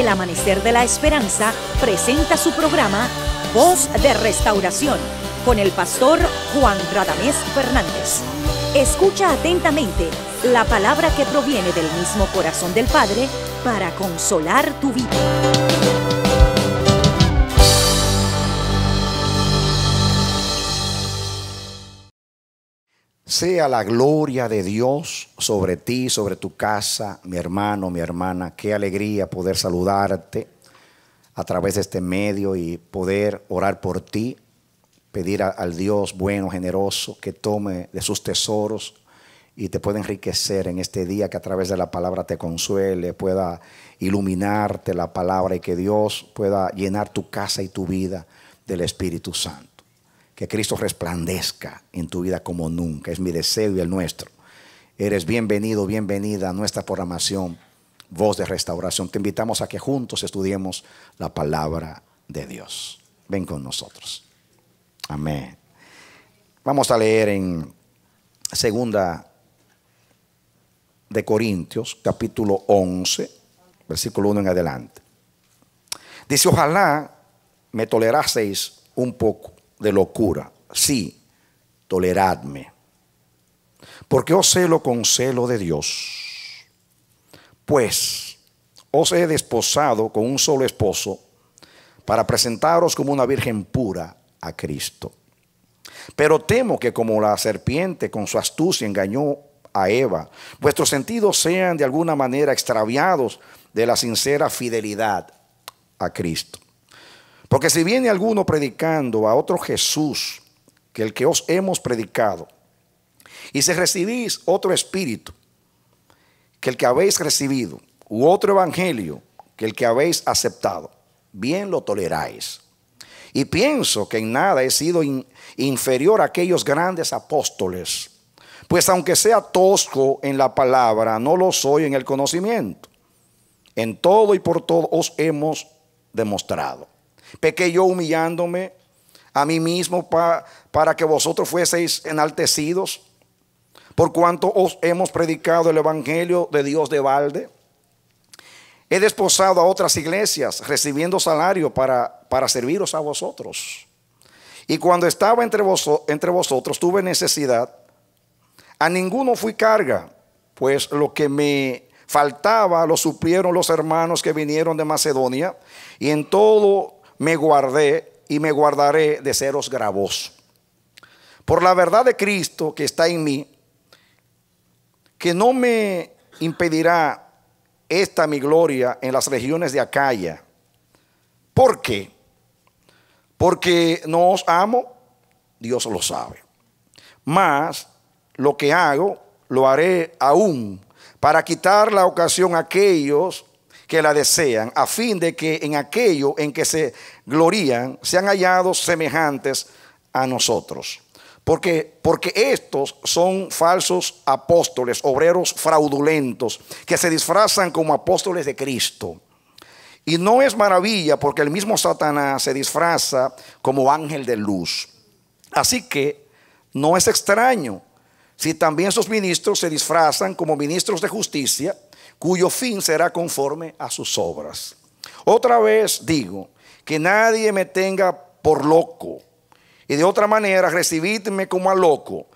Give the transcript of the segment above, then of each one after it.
El amanecer de la esperanza, presenta su programa Voz de Restauración con el pastor Juan Radamés Fernández. Escucha atentamente la palabra que proviene del mismo corazón del Padre para consolar tu vida. Sea la gloria de Dios sobre ti, sobre tu casa, mi hermano, mi hermana. Qué alegría poder saludarte a través de este medio y poder orar por ti, pedir al Dios bueno, generoso, que tome de sus tesoros y te pueda enriquecer en este día, que a través de la palabra te consuele, pueda iluminarte la palabra y que Dios pueda llenar tu casa y tu vida del Espíritu Santo. Que Cristo resplandezca en tu vida como nunca. Es mi deseo y el nuestro. Eres bienvenido, bienvenida a nuestra programación Voz de Restauración. Te invitamos a que juntos estudiemos la palabra de Dios. Ven con nosotros. Amén. Vamos a leer en segunda de Corintios, capítulo 11, versículo 1 en adelante. Dice, ojalá me toleraseis un poco de locura. Sí, toleradme. Porque os celo con celo de Dios. Pues os he desposado con un solo esposo para presentaros como una virgen pura a Cristo. Pero temo que como la serpiente con su astucia engañó a Eva, vuestros sentidos sean de alguna manera extraviados de la sincera fidelidad a Cristo. Porque si viene alguno predicando a otro Jesús que el que os hemos predicado, y si recibís otro espíritu que el que habéis recibido, u otro evangelio que el que habéis aceptado, bien lo toleráis. Y pienso que en nada he sido in- inferior a aquellos grandes apóstoles, pues aunque sea tosco en la palabra, no lo soy en el conocimiento. En todo y por todo os hemos demostrado. Pequé yo humillándome a mí mismo pa- para que vosotros fueseis enaltecidos, por cuanto os hemos predicado el Evangelio de Dios de balde. He desposado a otras iglesias, recibiendo salario para, para serviros a vosotros. Y cuando estaba entre, vos- entre vosotros, tuve necesidad. A ninguno fui carga, pues lo que me faltaba lo supieron los hermanos que vinieron de Macedonia, y en todo me guardé y me guardaré de seros gravoso. Por la verdad de Cristo que está en mí, que no me impedirá esta mi gloria en las regiones de Acaya. ¿Por qué? Porque no os amo, Dios lo sabe. Mas lo que hago, lo haré aún para quitar la ocasión a aquellos que la desean, a fin de que en aquello en que se glorían sean hallados semejantes a nosotros. Porque, porque estos son falsos apóstoles, obreros fraudulentos, que se disfrazan como apóstoles de Cristo. Y no es maravilla porque el mismo Satanás se disfraza como ángel de luz. Así que no es extraño si también sus ministros se disfrazan como ministros de justicia, cuyo fin será conforme a sus obras. Otra vez digo, que nadie me tenga por loco. Y de otra manera, recibidme como a loco,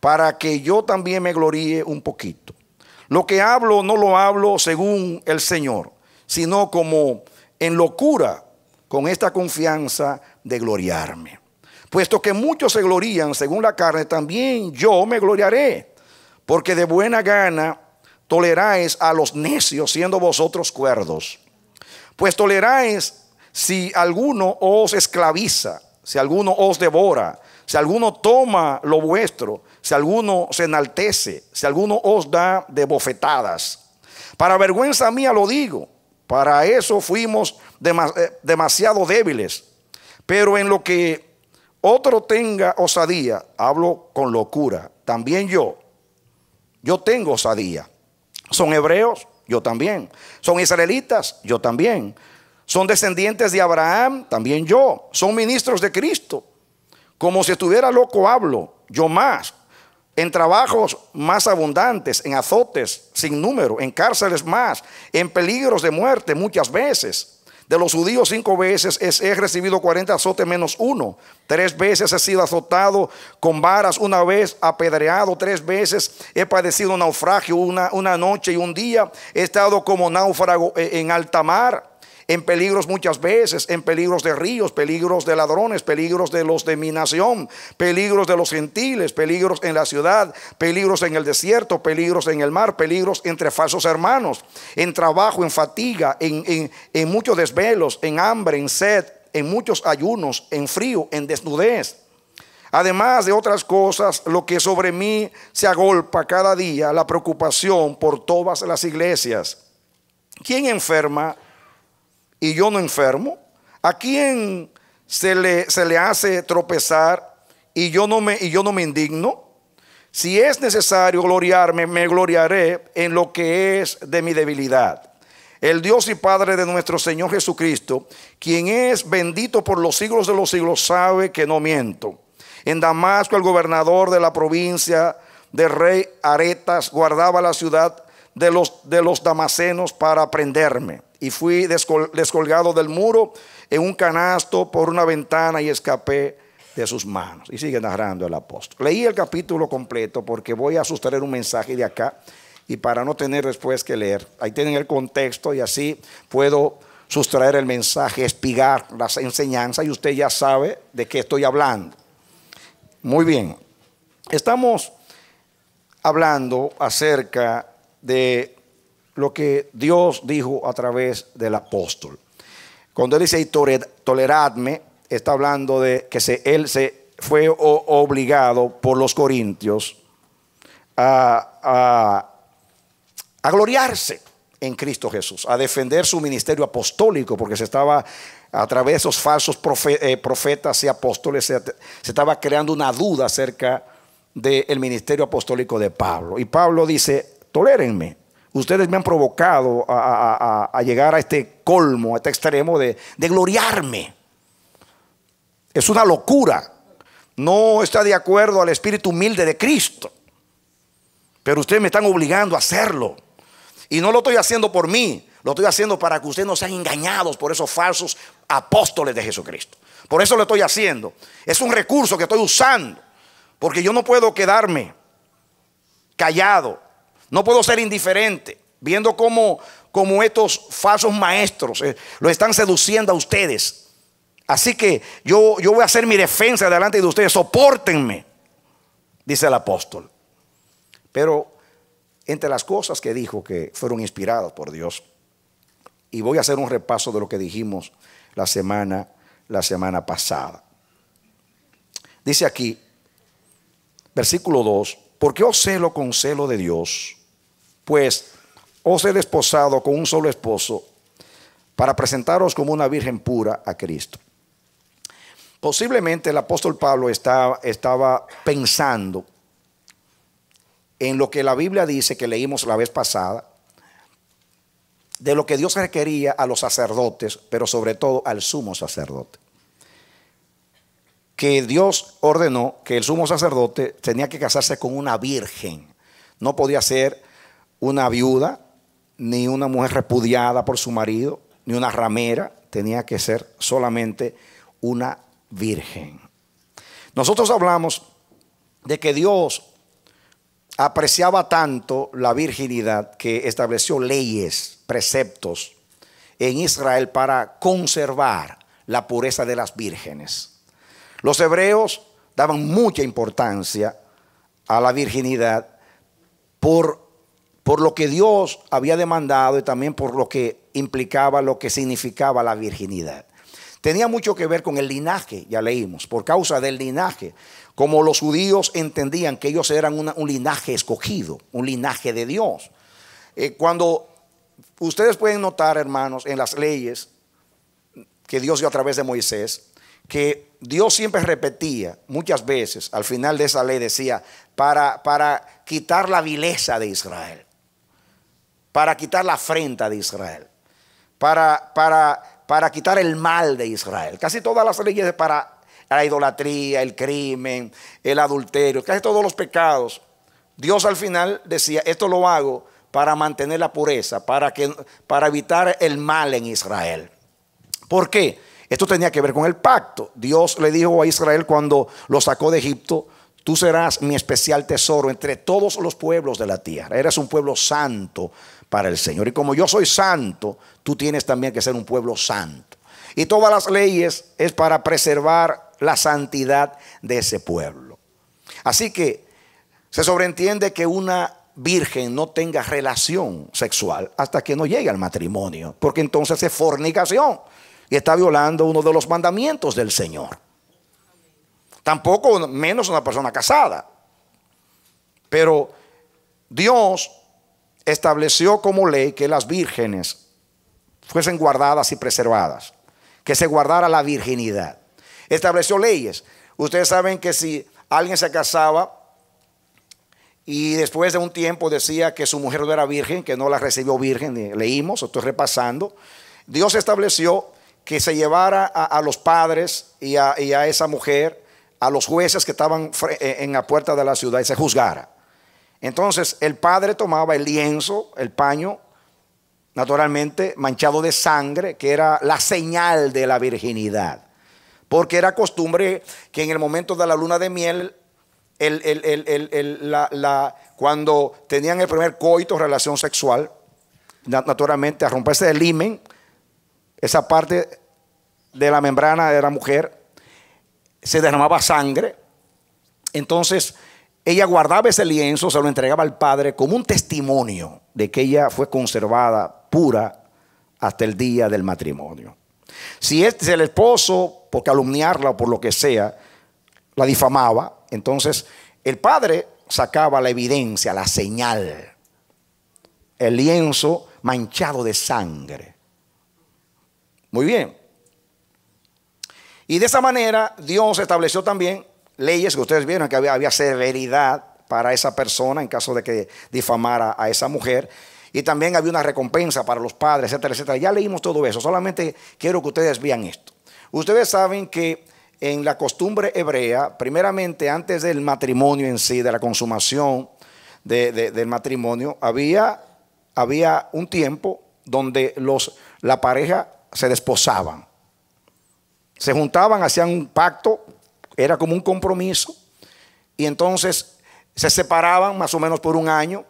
para que yo también me gloríe un poquito. Lo que hablo no lo hablo según el Señor, sino como en locura, con esta confianza de gloriarme. Puesto que muchos se glorían según la carne, también yo me gloriaré, porque de buena gana toleráis a los necios, siendo vosotros cuerdos. Pues toleráis si alguno os esclaviza, si alguno os devora, si alguno toma lo vuestro, si alguno se enaltece, si alguno os da de bofetadas. Para vergüenza mía lo digo, para eso fuimos eh, demasiado débiles. Pero en lo que otro tenga osadía, hablo con locura. También yo, yo tengo osadía. Son hebreos, yo también. Son israelitas, yo también. Son descendientes de Abraham, también yo. Son ministros de Cristo. Como si estuviera loco hablo, yo más. En trabajos más abundantes, en azotes sin número, en cárceles más, en peligros de muerte muchas veces. De los judíos cinco veces es- he recibido 40 azotes menos uno. Tres veces he sido azotado con varas, una vez apedreado, tres veces he padecido naufragio, una, una noche y un día. He estado como náufrago eh, en alta mar en peligros muchas veces, en peligros de ríos, peligros de ladrones, peligros de los de mi nación, peligros de los gentiles, peligros en la ciudad, peligros en el desierto, peligros en el mar, peligros entre falsos hermanos, en trabajo, en fatiga, en, en- en muchos desvelos, en hambre, en sed, en muchos ayunos, en frío, en desnudez. Además de otras cosas, lo que sobre mí se agolpa cada día, la preocupación por todas las iglesias. ¿Quién enferma y yo no enfermo? ¿A quién se le, se le hace tropezar y yo, no me, y yo no me indigno? Si es necesario gloriarme, me gloriaré en lo que es de mi debilidad. El Dios y Padre de nuestro Señor Jesucristo, quien es bendito por los siglos de los siglos, sabe que no miento. En Damasco el gobernador de la provincia del rey Aretas guardaba la ciudad de los, de los damasenos para prenderme. Y fui descol- descolgado del muro en un canasto por una ventana y escapé de sus manos. Y sigue narrando el apóstol. Leí el capítulo completo porque voy a sustraer un mensaje de acá y para no tener después que leer. Ahí tienen el contexto y así puedo sustraer el mensaje, espigar las enseñanzas y usted ya sabe de qué estoy hablando. Muy bien. Estamos hablando acerca de lo que Dios dijo a través del apóstol. Cuando él dice "Y tore- toleradme, está hablando de que se- él se fue obligado por los corintios a, gloriarse en Cristo Jesús, a defender su ministerio apostólico, porque se estaba a través de esos falsos eh, profetas y apóstoles, se estaba creando una duda acerca del ministerio apostólico de Pablo. Y Pablo dice, tolérenme, ustedes me han provocado a, llegar a este colmo, a este extremo de, de gloriarme. Es una locura. No está de acuerdo al espíritu humilde de Cristo. Pero ustedes me están obligando a hacerlo. Y no lo estoy haciendo por mí, lo estoy haciendo para que ustedes no sean engañados por esos falsos apóstoles de Jesucristo. Por eso lo estoy haciendo. Es un recurso que estoy usando. Porque yo no puedo quedarme callado. No puedo ser indiferente. Viendo cómo, cómo estos falsos maestros eh, lo están seduciendo a ustedes. Así que yo, yo voy a hacer mi defensa delante de ustedes. Sopórtenme, dice el apóstol. Pero entre las cosas que dijo que fueron inspiradas por Dios, y voy a hacer un repaso de lo que dijimos la semana, la semana pasada. Dice aquí, versículo 2, porque os celo con celo de Dios, pues os he desposado con un solo esposo para presentaros como una virgen pura a Cristo. Posiblemente el apóstol Pablo estaba, estaba pensando en lo que la Biblia dice que leímos la vez pasada, de lo que Dios requería a los sacerdotes, pero sobre todo al sumo sacerdote. Que Dios ordenó que el sumo sacerdote tenía que casarse con una virgen. No podía ser una viuda, ni una mujer repudiada por su marido, ni una ramera. Tenía que ser solamente una virgen. Nosotros hablamos de que Dios apreciaba tanto la virginidad que estableció leyes, preceptos en Israel para conservar la pureza de las vírgenes. Los hebreos daban mucha importancia a la virginidad por, por lo que Dios había demandado y también por lo que implicaba, lo que significaba la virginidad. tenía mucho que ver con el linaje, ya leímos, por causa del linaje. Como los judíos entendían que ellos eran un linaje escogido, un linaje de Dios. Eh, cuando ustedes pueden notar, hermanos, en las leyes que Dios dio a través de Moisés, que Dios siempre repetía muchas veces, al final de esa ley decía, para, para quitar la vileza de Israel, para quitar la afrenta de Israel, para, para, para quitar el mal de Israel. Casi todas las leyes para la idolatría, el crimen, el adulterio, casi todos los pecados. Dios al final decía, esto lo hago para mantener la pureza, para, que, para evitar el mal en Israel. ¿Por qué? Esto tenía que ver con el pacto. Dios le dijo a Israel cuando lo sacó de Egipto, tú serás mi especial tesoro entre todos los pueblos de la tierra. Eres un pueblo santo para el Señor. Y como yo soy santo, tú tienes también que ser un pueblo santo. Y todas las leyes es para preservar la santidad de ese pueblo. Así que se sobreentiende que una virgen no tenga relación sexual hasta que no llegue al matrimonio, porque entonces es fornicación y está violando uno de los mandamientos del Señor. Tampoco menos una persona casada. Pero Dios estableció como ley que las vírgenes fuesen guardadas y preservadas, que se guardara la virginidad. Estableció leyes. Ustedes saben que si alguien se casaba y después de un tiempo decía que su mujer no era virgen, que no la recibió virgen, eh, leímos, estoy repasando, Dios estableció que se llevara a, los padres y a, y a esa mujer, a los jueces que estaban eh, en la puerta de la ciudad y se juzgara. Entonces el padre tomaba el lienzo, el paño, naturalmente manchado de sangre, que era la señal de la virginidad. Porque era costumbre que en el momento de la luna de miel, el- cuando tenían el primer coito, relación sexual, na- naturalmente a romperse el limen, esa parte de la membrana de la mujer, se derramaba sangre. Entonces, ella guardaba ese lienzo, se lo entregaba al padre como un testimonio de que ella fue conservada pura hasta el día del matrimonio. Si es si el esposo, por calumniarla o por lo que sea, la difamaba, entonces el padre sacaba la evidencia, la señal, el lienzo manchado de sangre. Muy bien. Y de esa manera Dios estableció también leyes que ustedes vieron que había, severidad para esa persona en caso de que difamara a esa mujer. Y también había una recompensa para los padres, etcétera, etcétera. Ya leímos todo eso. Solamente quiero que ustedes vean esto. Ustedes saben que en la costumbre hebrea, primeramente antes del matrimonio en sí, de la consumación de- de- del matrimonio, había, había un tiempo donde los, la pareja se desposaban. Se juntaban, hacían un pacto, era como un compromiso, y entonces se separaban más o menos por un año.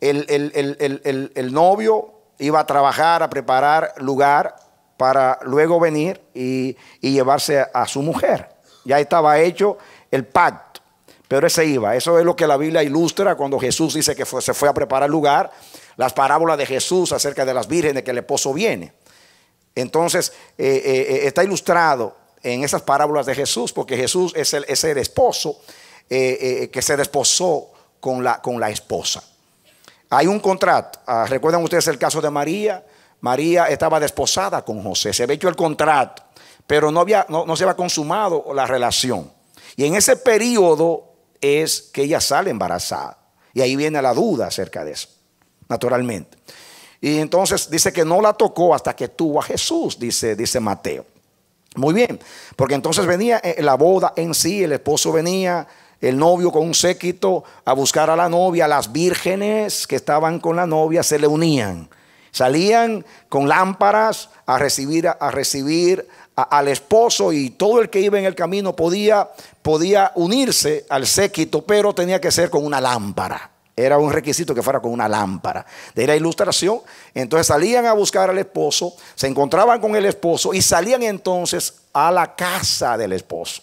El, el- el- el- novio iba a trabajar, a preparar lugar para luego venir y, y llevarse a, a su mujer. Ya estaba hecho el pacto, pero ese iba. Eso es lo que la Biblia ilustra cuando Jesús dice que fue- se fue a preparar lugar. Las parábolas de Jesús acerca de las vírgenes que el esposo viene. Entonces, eh, eh, eh, está ilustrado en esas parábolas de Jesús, porque Jesús es el, es el esposo eh, eh, que se desposó con la, con la esposa. Hay un contrato. Ah, Recuerdan ustedes el caso de María. María estaba desposada con José. Se había hecho el contrato, pero no, había, no, no se había consumado la relación. Y en ese periodo es que ella sale embarazada. Y ahí viene la duda acerca de eso, naturalmente. Y entonces dice que no la tocó hasta que tuvo a Jesús, dice, dice Mateo. Muy bien, porque entonces venía eh, la boda en sí, el esposo venía, el novio con un séquito a buscar a la novia, las vírgenes que estaban con la novia se le unían, salían con lámparas a recibir, a recibir al esposo y todo el que iba en el camino podía, podía unirse al séquito, pero tenía que ser con una lámpara. Era un requisito que fuera con una lámpara. De la ilustración, entonces salían a buscar al esposo, se encontraban con el esposo y salían entonces a la casa del esposo.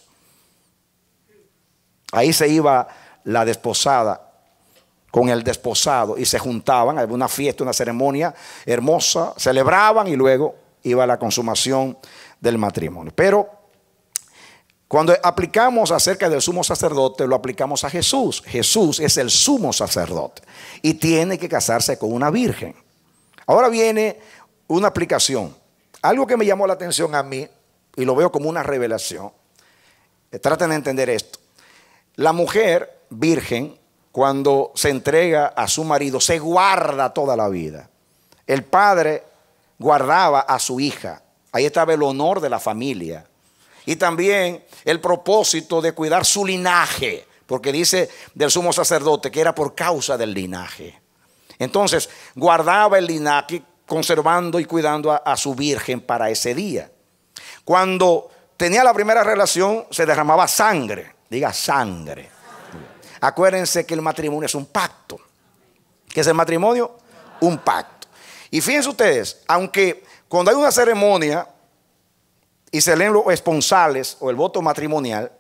Ahí se iba la desposada con el desposado y se juntaban, había una fiesta, una ceremonia hermosa, celebraban y luego iba la consumación del matrimonio. Pero cuando aplicamos acerca del sumo sacerdote, lo aplicamos a Jesús. Jesús es el sumo sacerdote y tiene que casarse con una virgen. Ahora viene una aplicación. Algo que me llamó la atención a mí y lo veo como una revelación. Eh, Traten de entender esto. La mujer virgen, cuando se entrega a su marido, se guarda toda la vida. El padre guardaba a su hija. Ahí estaba el honor de la familia. Y también el propósito de cuidar su linaje, porque dice del sumo sacerdote que era por causa del linaje. Entonces, guardaba el linaje conservando y cuidando a, su virgen para ese día. Cuando tenía la primera relación, se derramaba sangre. Diga sangre. Acuérdense que el matrimonio es un pacto. ¿Qué es el matrimonio? Un pacto. Y fíjense ustedes, aunque cuando hay una ceremonia y se leen los esponsales o el voto matrimonial,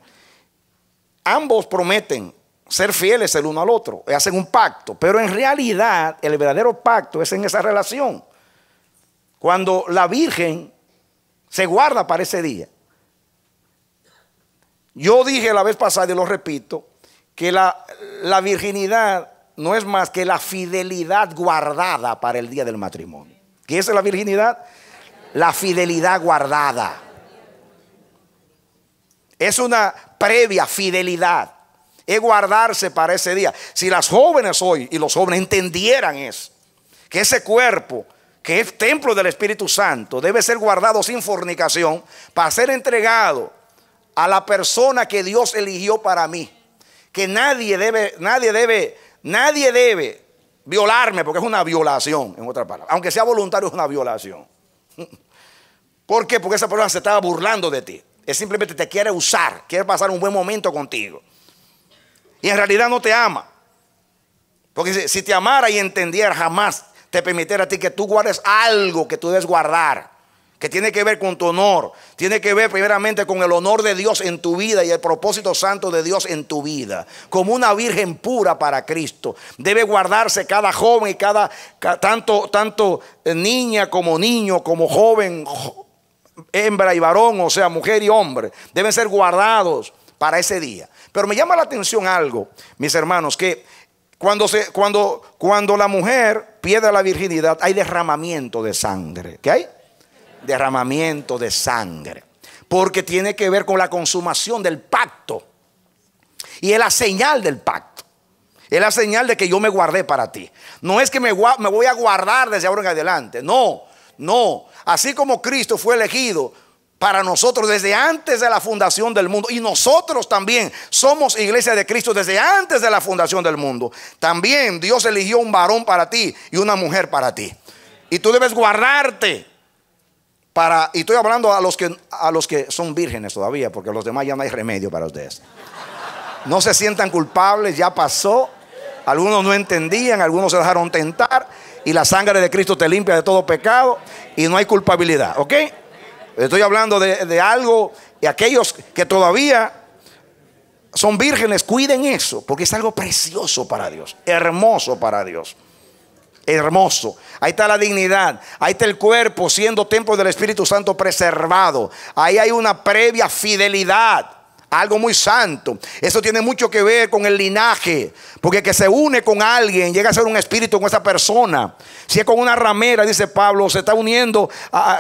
ambos prometen ser fieles el uno al otro, y hacen un pacto, pero en realidad el verdadero pacto es en esa relación. Cuando la Virgen se guarda para ese día. Yo dije la vez pasada y lo repito, que la, la virginidad no es más que la fidelidad guardada para el día del matrimonio. ¿Qué es la virginidad? La fidelidad guardada. Es una previa fidelidad. Es guardarse para ese día. Si las jóvenes hoy y los jóvenes entendieran eso, que ese cuerpo, que es templo del Espíritu Santo, debe ser guardado sin fornicación para ser entregado a la persona que Dios eligió para mí. Que nadie debe, nadie debe, nadie debe violarme porque es una violación, en otras palabras. Aunque sea voluntario, es una violación. ¿Por qué? Porque esa persona se estaba burlando de ti. Es simplemente te quiere usar, quiere pasar un buen momento contigo. Y en realidad no te ama. Porque si, te amara y entendiera, jamás te permitiera a ti que tú guardes algo que tú debes guardar. Que tiene que ver con tu honor. Tiene que ver primeramente con el honor de Dios en tu vida y el propósito santo de Dios en tu vida. Como una virgen pura para Cristo. Debe guardarse cada joven y cada, ca- tanto, tanto eh, niña como niño, como joven, jo- hembra y varón, o sea, mujer y hombre, deben ser guardados para ese día. Pero me llama la atención algo, mis hermanos, que cuando, se, cuando, cuando la mujer pierde la virginidad, hay derramamiento de sangre. ¿Qué hay? Derramamiento de sangre. Porque tiene que ver con la consumación del pacto. Y es la señal del pacto. Es la señal de que yo me guardé para ti. No es que me, me voy a guardar desde ahora en adelante. No, no. Así como Cristo fue elegido para nosotros desde antes de la fundación del mundo. Y nosotros también somos iglesia de Cristo desde antes de la fundación del mundo. También Dios eligió un varón para ti y una mujer para ti. Y tú debes guardarte para, y estoy hablando a los que, a los que son vírgenes todavía, porque los demás ya no hay remedio para ustedes. No se sientan culpables, ya pasó. Algunos no entendían, algunos se dejaron tentar. Y la sangre de Cristo te limpia de todo pecado y no hay culpabilidad. ¿Ok? Estoy hablando de, algo y aquellos que todavía son vírgenes, cuiden eso, porque es algo precioso para Dios, hermoso para Dios. Hermoso. Ahí está la dignidad. Ahí está el cuerpo siendo templo del Espíritu Santo preservado. Ahí hay una previa fidelidad. Algo muy santo. Eso tiene mucho que ver con el linaje. Porque que se une con alguien, llega a ser un espíritu con esa persona. Si es con una ramera, dice Pablo, se está uniendo,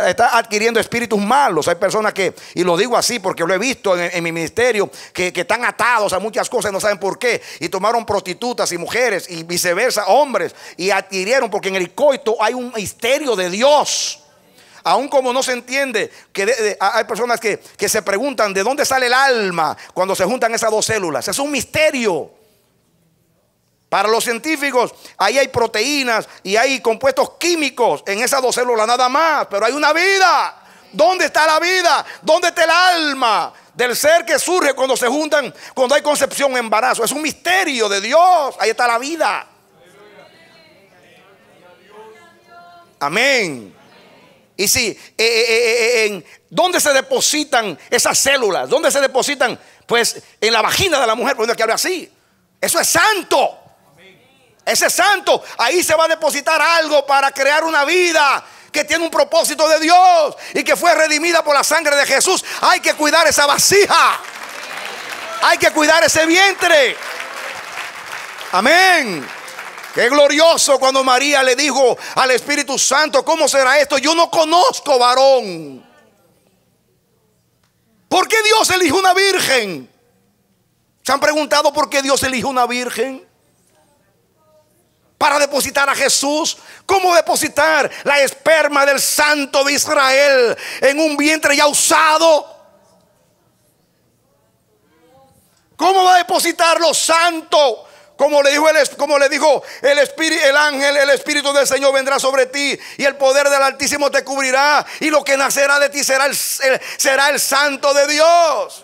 está adquiriendo espíritus malos. Hay personas que, y lo digo así porque lo he visto en, en mi ministerio, que, que están atados a muchas cosas y no saben por qué. Y tomaron prostitutas y mujeres y viceversa, hombres. Y adquirieron, porque en el coito hay un misterio de Dios. Aún como no se entiende, que hay personas que, que se preguntan de dónde sale el alma cuando se juntan esas dos células. Es un misterio. Para los científicos, ahí hay proteínas y hay compuestos químicos en esas dos células nada más, pero hay una vida. ¿Dónde está la vida? ¿Dónde está el alma del ser que surge cuando se juntan, cuando hay concepción embarazo? Es un misterio de Dios. Ahí está la vida. Amén. Y si, eh, eh, eh, en, ¿dónde se depositan esas células? ¿Dónde se depositan? Pues en la vagina de la mujer, poniendo que hable así. Eso es santo. Ese es santo. Ahí se va a depositar algo para crear una vida que tiene un propósito de Dios y que fue redimida por la sangre de Jesús, hay que cuidar esa vasija. Hay que cuidar ese vientre. Amén. Qué glorioso cuando María le dijo al Espíritu Santo, ¿cómo será esto? Yo no conozco varón. ¿Por qué Dios eligió una virgen? ¿Se han preguntado por qué Dios eligió una virgen? Para depositar a Jesús. ¿Cómo depositar la esperma del santo de Israel en un vientre ya usado? ¿Cómo va a depositar lo santo? Como le dijo el, como le dijo el, espíritu, el ángel, el espíritu del Señor vendrá sobre ti y el poder del Altísimo te cubrirá y lo que nacerá de ti será el, será el santo de Dios.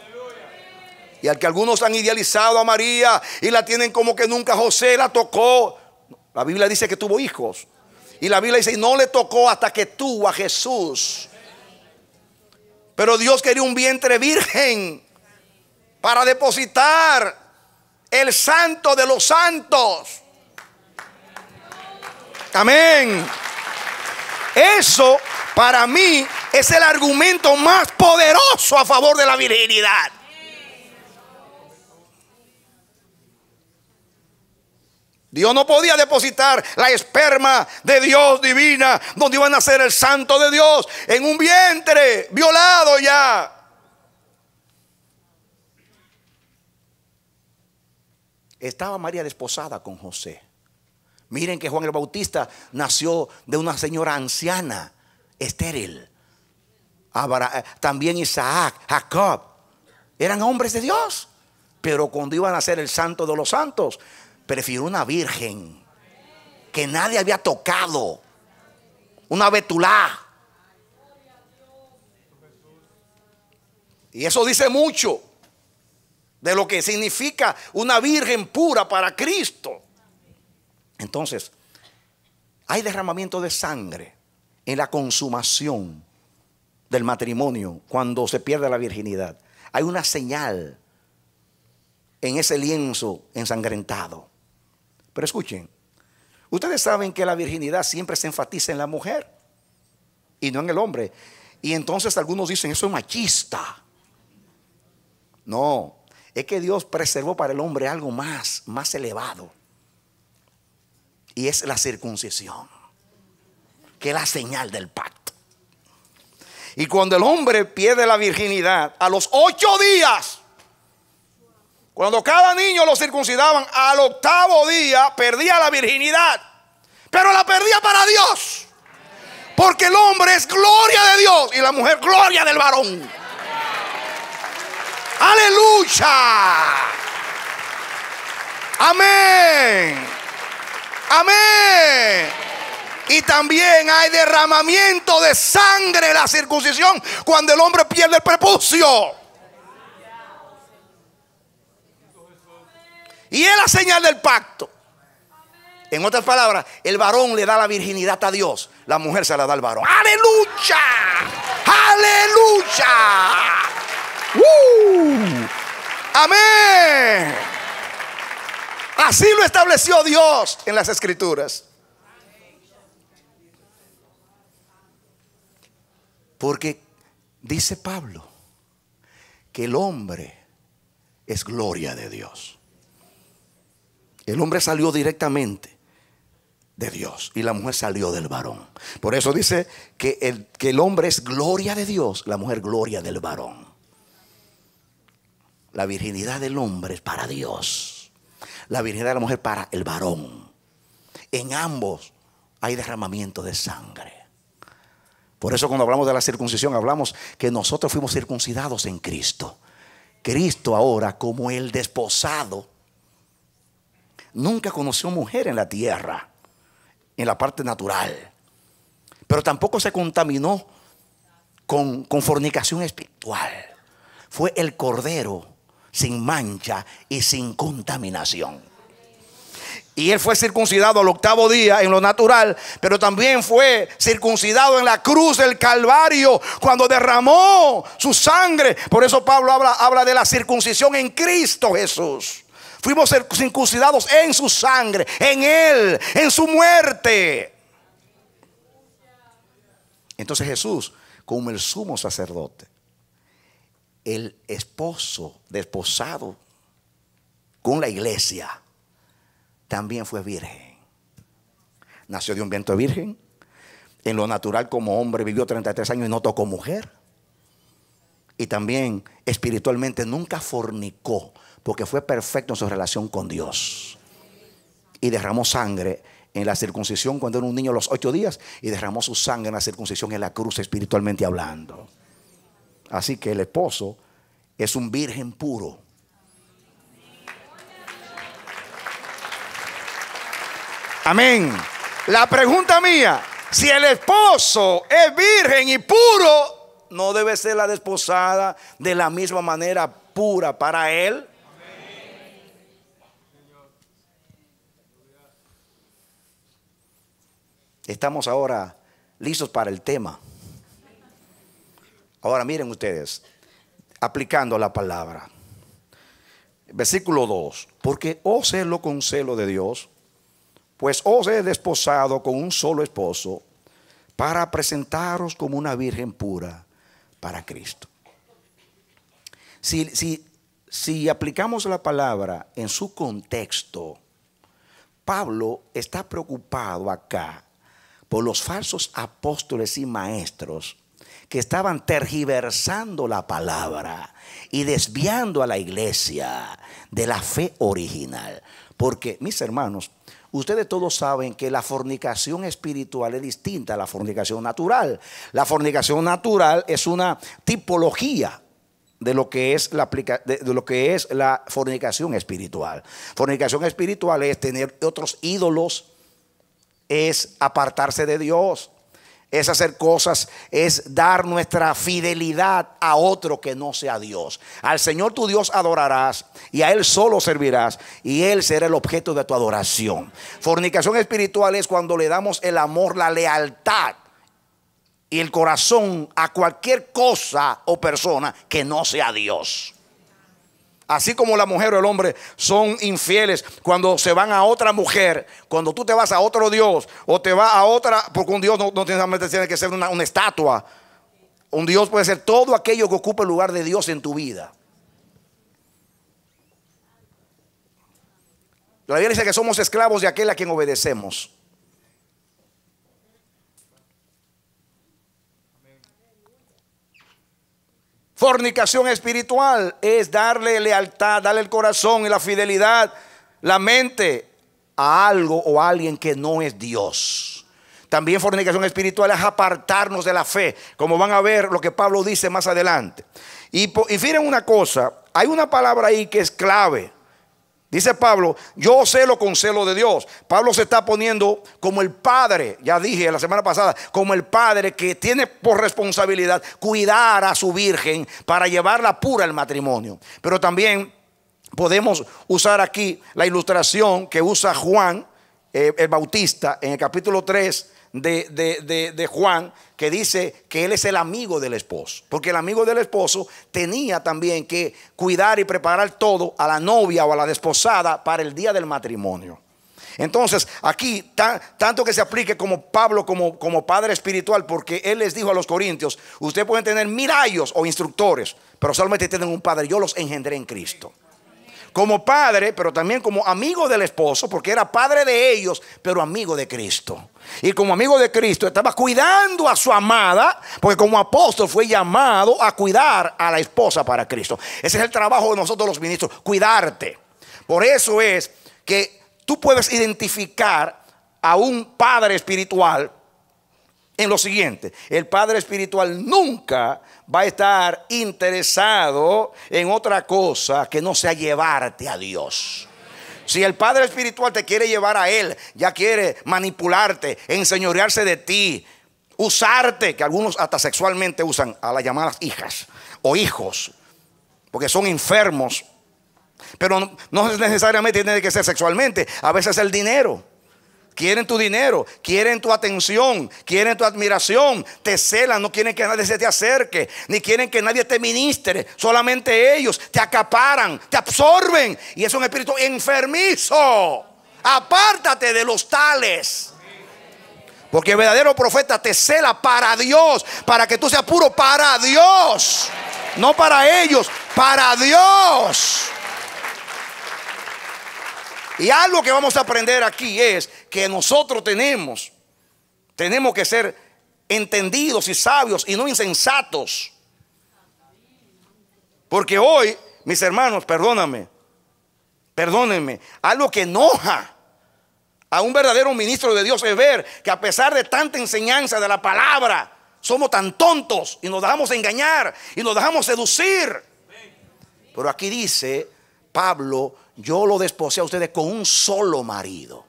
Y al que algunos han idealizado a María y la tienen como que nunca José la tocó. La Biblia dice que tuvo hijos. Y la Biblia dice, no le tocó hasta que tuvo a Jesús. Pero Dios quería un vientre virgen para depositar el santo de los santos. Amén. Eso para mí es el argumento más poderoso a favor de la virginidad. Dios no podía depositar la esperma de Dios divina, donde iba a nacer el santo de Dios, en un vientre violado ya. Estaba María desposada con José. Miren que Juan el Bautista nació de una señora anciana, estéril. Eh, también Isaac, Jacob, eran hombres de Dios. Pero cuando iban a ser el santo de los santos, prefirió una virgen que nadie había tocado. Una betulá. Y eso dice mucho de lo que significa una virgen pura para Cristo. Entonces, hay derramamiento de sangre en la consumación del matrimonio cuando se pierde la virginidad. Hay una señal en ese lienzo ensangrentado. Pero escuchen, ustedes saben que la virginidad siempre se enfatiza en la mujer y no en el hombre. Y entonces algunos dicen, eso es machista. No, es que Dios preservó para el hombre algo más, más elevado. Y es la circuncisión, que es la señal del pacto. Y cuando el hombre pierde la virginidad, a los ocho días, cuando cada niño lo circuncidaban, al octavo día perdía la virginidad. Pero la perdía para Dios. Porque el hombre es gloria de Dios y la mujer gloria del varón. Aleluya. Amén. Amén. Y también hay derramamiento de sangre en la circuncisión cuando el hombre pierde el prepucio. Y es la señal del pacto. En otras palabras, el varón le da la virginidad a Dios, la mujer se la da al varón. Aleluya. Aleluya. Amén. Así lo estableció Dios en las escrituras. Porque dice Pablo que el hombre es gloria de Dios. El hombre salió directamente de Dios y la mujer salió del varón. Por eso dice que el, que el hombre es gloria de Dios, la mujer gloria del varón. La virginidad del hombre es para Dios. La virginidad de la mujer para el varón. En ambos hay derramamiento de sangre. Por eso cuando hablamos de la circuncisión hablamos que nosotros fuimos circuncidados en Cristo. Cristo ahora como el desposado nunca conoció mujer en la tierra, en la parte natural. Pero tampoco se contaminó con, con fornicación espiritual. Fue el cordero sin mancha y sin contaminación. Y él fue circuncidado al octavo día en lo natural, pero también fue circuncidado en la cruz del Calvario cuando derramó su sangre. Por eso Pablo habla, habla de la circuncisión en Cristo Jesús. Fuimos circuncidados en su sangre, en Él, en su muerte. Entonces Jesús, como el sumo sacerdote, el esposo, desposado con la iglesia, también fue virgen. Nació de un viento virgen. En lo natural como hombre vivió 33 años y no tocó mujer. Y también espiritualmente nunca fornicó porque fue perfecto en su relación con Dios. Y derramó sangre en la circuncisión cuando era un niño a los ocho días y derramó su sangre en la circuncisión en la cruz espiritualmente hablando. Así que el esposo es un virgen puro. Amén. La pregunta mía, si el esposo es virgen y puro, ¿no debe ser la desposada de la misma manera pura para él? Estamos ahora listos para el tema. Ahora miren ustedes, aplicando la palabra. Versículo 2. Porque os celo con celo de Dios, pues os he desposado con un solo esposo para presentaros como una virgen pura para Cristo. Si, si, si aplicamos la palabra en su contexto, Pablo está preocupado acá por los falsos apóstoles y maestros que estaban tergiversando la palabra y desviando a la iglesia de la fe original. Porque, mis hermanos, ustedes todos saben que la fornicación espiritual es distinta a la fornicación natural. La fornicación natural es una tipología de lo que es la de, lo que es la fornicación espiritual. Fornicación espiritual es tener otros ídolos, es apartarse de Dios, es hacer cosas, es dar nuestra fidelidad a otro que no sea Dios. Al Señor tu Dios adorarás y a Él solo servirás y Él será el objeto de tu adoración. Fornicación espiritual es cuando le damos el amor, la lealtad y el corazón a cualquier cosa o persona que no sea Dios. Así como la mujer o el hombre son infieles cuando se van a otra mujer, cuando tú te vas a otro Dios o te vas a otra, porque un Dios no, tiene que ser una, una estatua. Un Dios puede ser todo aquello que ocupe el lugar de Dios en tu vida. La Biblia dice que somos esclavos de aquel a quien obedecemos. Fornicación espiritual es darle lealtad, darle el corazón y la fidelidad, la mente a algo o a alguien que no es Dios. También fornicación espiritual es apartarnos de la fe, como van a ver lo que Pablo dice más adelante. Y, y miren una cosa, hay una palabra ahí que es clave. Dice Pablo, yo celo con celo de Dios. Pablo se está poniendo como el padre, ya dije la semana pasada, como el padre que tiene por responsabilidad cuidar a su virgen para llevarla pura al matrimonio. Pero también podemos usar aquí la ilustración que usa Juan, eh, el Bautista, en el capítulo 3 de, Juan que dice que él es el amigo del esposo. Porque el amigo del esposo tenía también que cuidar y preparar todo a la novia o a la desposada para el día del matrimonio. Entonces, aquí, tanto que se aplique como Pablo, como, como padre espiritual, porque él les dijo a los corintios: Ustedes pueden tener mirallos o instructores, pero solamente tienen un padre. Yo los engendré en Cristo como padre, pero también como amigo del esposo, porque era padre de ellos, pero amigo de Cristo. Y como amigo de Cristo estaba cuidando a su amada, porque como apóstol fue llamado a cuidar a la esposa para Cristo. Ese es el trabajo de nosotros los ministros, cuidarte. Por eso es que tú puedes identificar a un padre espiritual en lo siguiente, el padre espiritual nunca va a estar interesado en otra cosa que no sea llevarte a Dios. Si el padre espiritual te quiere llevar a él, ya quiere manipularte, enseñorearse de ti, usarte, que algunos hasta sexualmente usan a las llamadas hijas o hijos, porque son enfermos. Pero no, necesariamente tiene que ser sexualmente, a veces el dinero. Quieren tu dinero, quieren tu atención, quieren tu admiración, te celan, no quieren que nadie se te acerque, ni quieren que nadie te ministre, solamente ellos te acaparan, te absorben y es un espíritu enfermizo. Apártate de los tales. Porque el verdadero profeta te cela para Dios, para que tú seas puro para Dios. No para ellos, para Dios. Y algo que vamos a aprender aquí es que nosotros tenemos, tenemos que ser entendidos y sabios y no insensatos. Porque hoy, mis hermanos, perdóname, perdónenme, algo que enoja a un verdadero ministro de Dios es ver que a pesar de tanta enseñanza de la palabra, somos tan tontos y nos dejamos engañar y nos dejamos seducir. Pero aquí dice Pablo, yo lo desposé a ustedes con un solo marido.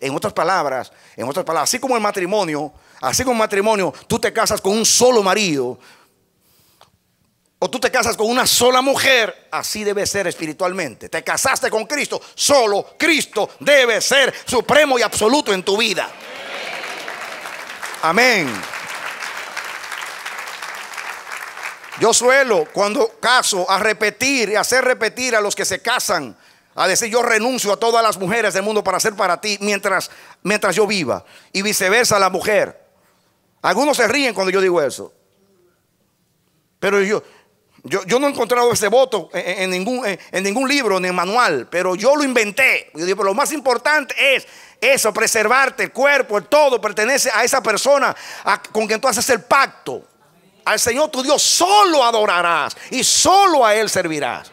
En otras palabras, en otras palabras, así como el matrimonio, así como el matrimonio, tú te casas con un solo marido, o tú te casas con una sola mujer, así debe ser espiritualmente. Te casaste con Cristo, solo Cristo debe ser supremo y absoluto en tu vida. Amén. Yo suelo, cuando caso, a repetir y hacer repetir a los que se casan, a decir yo renuncio a todas las mujeres del mundo para ser para ti mientras, mientras yo viva. Y viceversa la mujer. Algunos se ríen cuando yo digo eso. Pero yo, yo, no he encontrado ese voto en, ningún, en, ningún, libro ni en manual, pero yo lo inventé. Yo digo, pero lo más importante es eso, preservarte, el cuerpo, el todo, pertenece a esa persona con quien tú haces el pacto. Al Señor tu Dios solo adorarás y solo a Él servirás.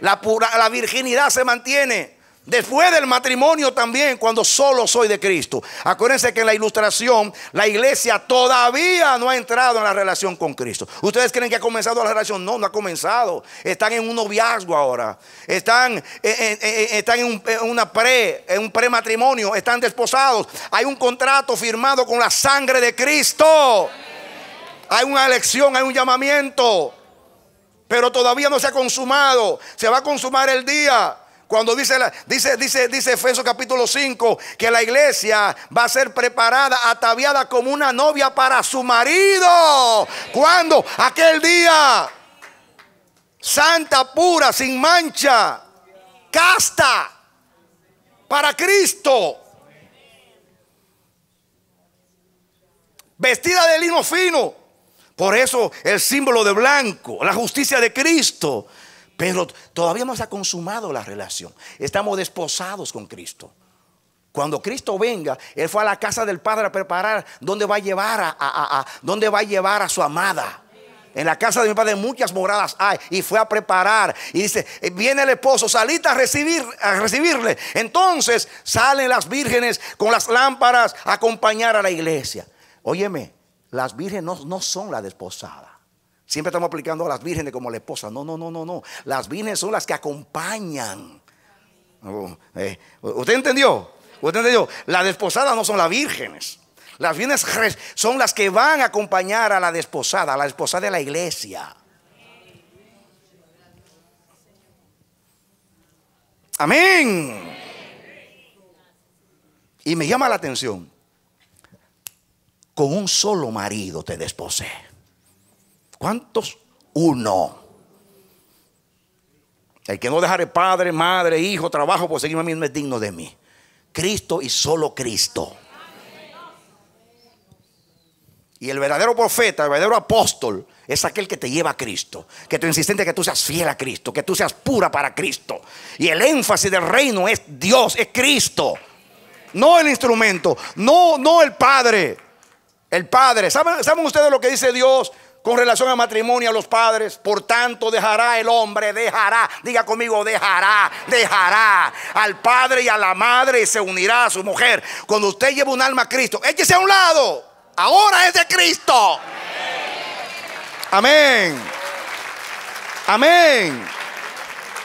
La, pura, la virginidad se mantiene. Después del matrimonio también, cuando solo soy de Cristo. Acuérdense que en la ilustración, la iglesia todavía no ha entrado en la relación con Cristo. ¿Ustedes creen que ha comenzado la relación? No, no ha comenzado. Están en un noviazgo ahora. Están, están en, un, pre, en un prematrimonio. Están desposados. Hay un contrato firmado con la sangre de Cristo. Hay una elección, hay un llamamiento. Pero todavía no se ha consumado. Se va a consumar el día cuando dice, dice, dice, dice Efesios capítulo 5 que la iglesia va a ser preparada, ataviada como una novia para su marido. ¿Cuándo? Aquel día. Santa, pura, sin mancha, casta, para Cristo. Vestida de lino fino. Por eso el símbolo de blanco, la justicia de Cristo. Pero todavía no se ha consumado la relación. Estamos desposados con Cristo. Cuando Cristo venga, Él fue a la casa del Padre a preparar dónde va a llevar a, dónde va a llevar a su amada. En la casa de mi padre muchas moradas hay. Y fue a preparar. Y dice, eh, viene el esposo, salita a, recibir, a recibirle. Entonces salen las vírgenes con las lámparas a acompañar a la iglesia. Óyeme, las vírgenes no, son la desposada. Siempre estamos aplicando a las vírgenes como la esposa. No, no, no, no, no. Las vírgenes son las que acompañan. Oh, eh, ¿Usted entendió? ¿Usted entendió? Las desposadas no son las vírgenes. Las vírgenes son las que van a acompañar a la desposada, a la desposada de la iglesia. Amén. Y me llama la atención. Con un solo marido te desposé. ¿Cuántos? Uno. El que no dejare padre, madre, hijo, trabajo por seguirme a mí no es digno de mí. Cristo y solo Cristo. Y el verdadero profeta, el verdadero apóstol, es aquel que te lleva a Cristo. Que tu insistente que tú seas fiel a Cristo, que tú seas pura para Cristo. Y el énfasis del reino es Dios, es Cristo. No el instrumento, no, no el Padre. El Padre. ¿Saben, ¿Saben ustedes lo que dice Dios? con relación al matrimonio a los padres. Por tanto, dejará el hombre, dejará, diga conmigo, dejará, dejará al padre y a la madre y se unirá a su mujer. Cuando usted lleva un alma a Cristo, échese a un lado. Ahora es de Cristo. Amén. Amén.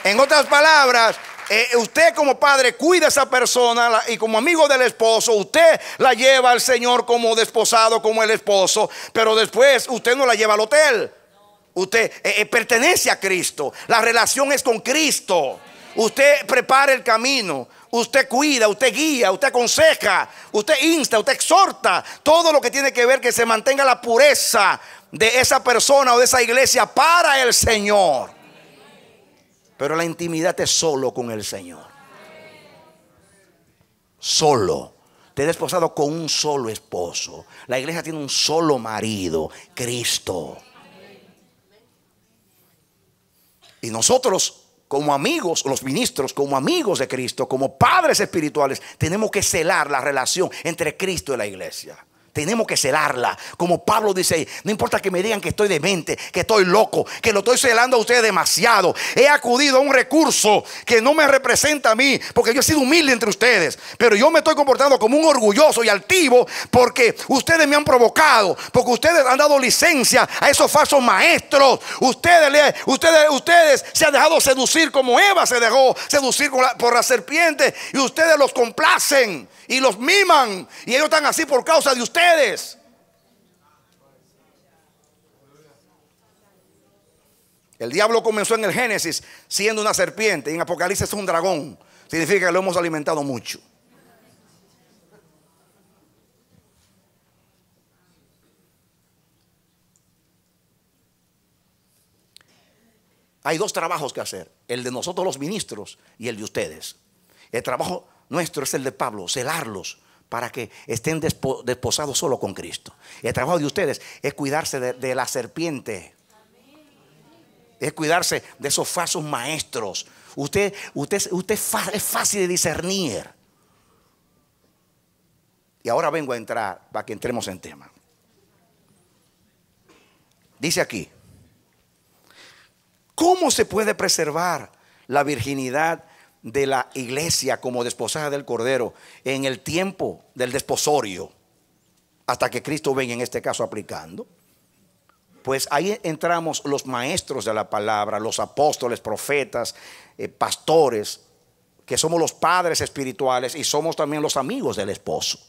En otras palabras, eh, usted como padre cuida a esa persona y como amigo del esposo, usted la lleva al Señor como desposado, como el esposo, pero después usted no la lleva al hotel. Usted eh, eh, pertenece a Cristo. La relación es con Cristo. Usted prepara el camino. Usted cuida, usted guía, usted aconseja, usted insta, usted exhorta. Todo lo que tiene que ver que se mantenga la pureza de esa persona o de esa iglesia para el Señor. Pero la intimidad es solo con el Señor. Solo. te he desposado con un solo esposo. La iglesia tiene un solo marido, Cristo. Y nosotros como amigos, los ministros, como amigos de Cristo, como padres espirituales, tenemos que celar la relación entre Cristo y la iglesia. Tenemos que celarla. Como Pablo dice, no importa que me digan que estoy demente, que estoy loco, que lo estoy celando a ustedes demasiado. He acudido a un recurso que no me representa a mí, porque yo he sido humilde entre ustedes. Pero yo me estoy comportando como un orgulloso y altivo porque ustedes me han provocado, porque ustedes han dado licencia a esos falsos maestros. Ustedes, ustedes, ustedes se han dejado seducir como Eva se dejó seducir por la serpiente y ustedes los complacen y los miman y ellos están así por causa de ustedes. El diablo comenzó en el Génesis siendo una serpiente y en Apocalipsis es un dragón. Significa que lo hemos alimentado mucho. Hay dos trabajos que hacer, el de nosotros los ministros y el de ustedes. El trabajo nuestro es el de Pablo, celarlos para que estén despo- desposados solo con Cristo. El trabajo de ustedes es cuidarse de, de la serpiente, es cuidarse de esos falsos maestros. Usted, usted, usted es fácil de discernir. Y ahora vengo a entrar para que entremos en tema. Dice aquí, ¿cómo se puede preservar la virginidad de la iglesia como desposada del Cordero en el tiempo del desposorio? Hasta que Cristo venga en este caso aplicando. Pues ahí entramos los maestros de la palabra, los apóstoles, profetas, eh, pastores, que somos los padres espirituales y somos también los amigos del esposo.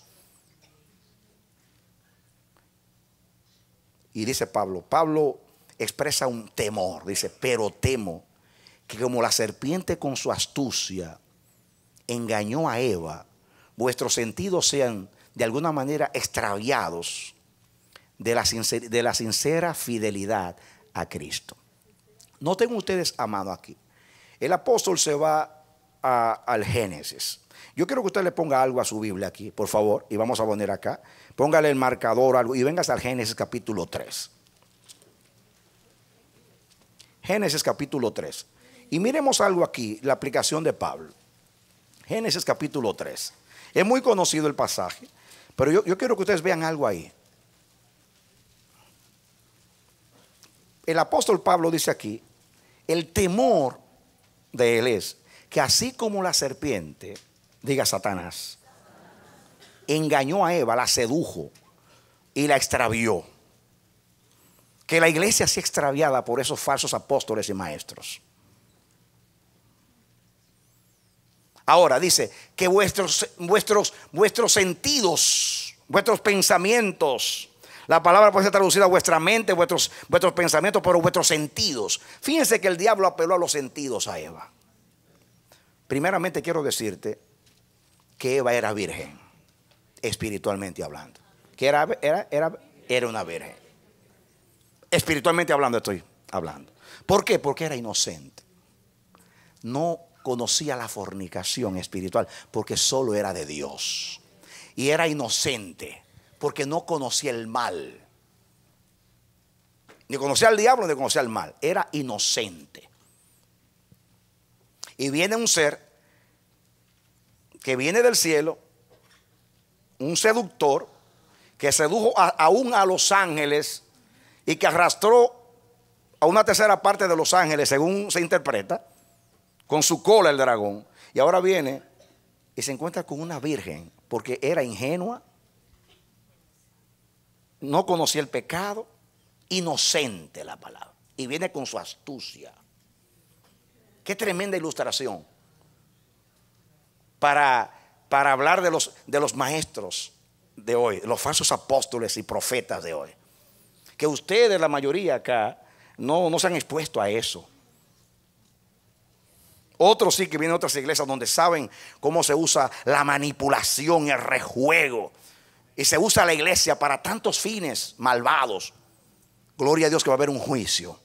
Y dice Pablo, Pablo expresa un temor, dice, pero temo que como la serpiente con su astucia engañó a Eva, vuestros sentidos sean de alguna manera extraviados de la, sincera fidelidad a Cristo. Noten ustedes, amado, aquí. El apóstol se va al Génesis. Yo quiero que usted le ponga algo a su Biblia aquí, por favor, y vamos a poner acá. Póngale el marcador algo y vengas al Génesis capítulo 3. Génesis capítulo 3. Y miremos algo aquí, la aplicación de Pablo. Génesis capítulo 3. Es muy conocido el pasaje, pero yo, yo quiero que ustedes vean algo ahí. El apóstol Pablo dice aquí, el temor de él es que así como la serpiente, diga Satanás, engañó a Eva, la sedujo y la extravió. Que la iglesia sea extraviada por esos falsos apóstoles y maestros. Ahora dice que vuestros, vuestros, vuestros sentidos, vuestros pensamientos, la palabra puede ser traducida a vuestra mente, vuestros, vuestros pensamientos, pero vuestros sentidos. Fíjense que el diablo apeló a los sentidos a Eva. Primeramente quiero decirte que Eva era virgen, espiritualmente hablando. Que era, era, era, era una virgen. Espiritualmente hablando estoy hablando. ¿Por qué? Porque era inocente. No conocía la fornicación espiritual porque solo era de Dios. Y era inocente porque no conocía el mal. Ni conocía al diablo ni conocía el mal. Era inocente. Y viene un ser que viene del cielo, un seductor, que sedujo aún a los ángeles y que arrastró a una tercera parte de los ángeles, según se interpreta, con su cola el dragón. Y ahora viene y se encuentra con una virgen, porque era ingenua, no conocía el pecado, inocente la palabra. Y viene con su astucia. Qué tremenda ilustración para, para hablar de los, de los maestros de hoy, los falsos apóstoles y profetas de hoy. Que ustedes, la mayoría acá, no, no se han expuesto a eso. Otros sí que vienen de otras iglesias donde saben cómo se usa la manipulación el rejuego. Y se usa la iglesia para tantos fines malvados. Gloria a Dios que va a haber un juicio.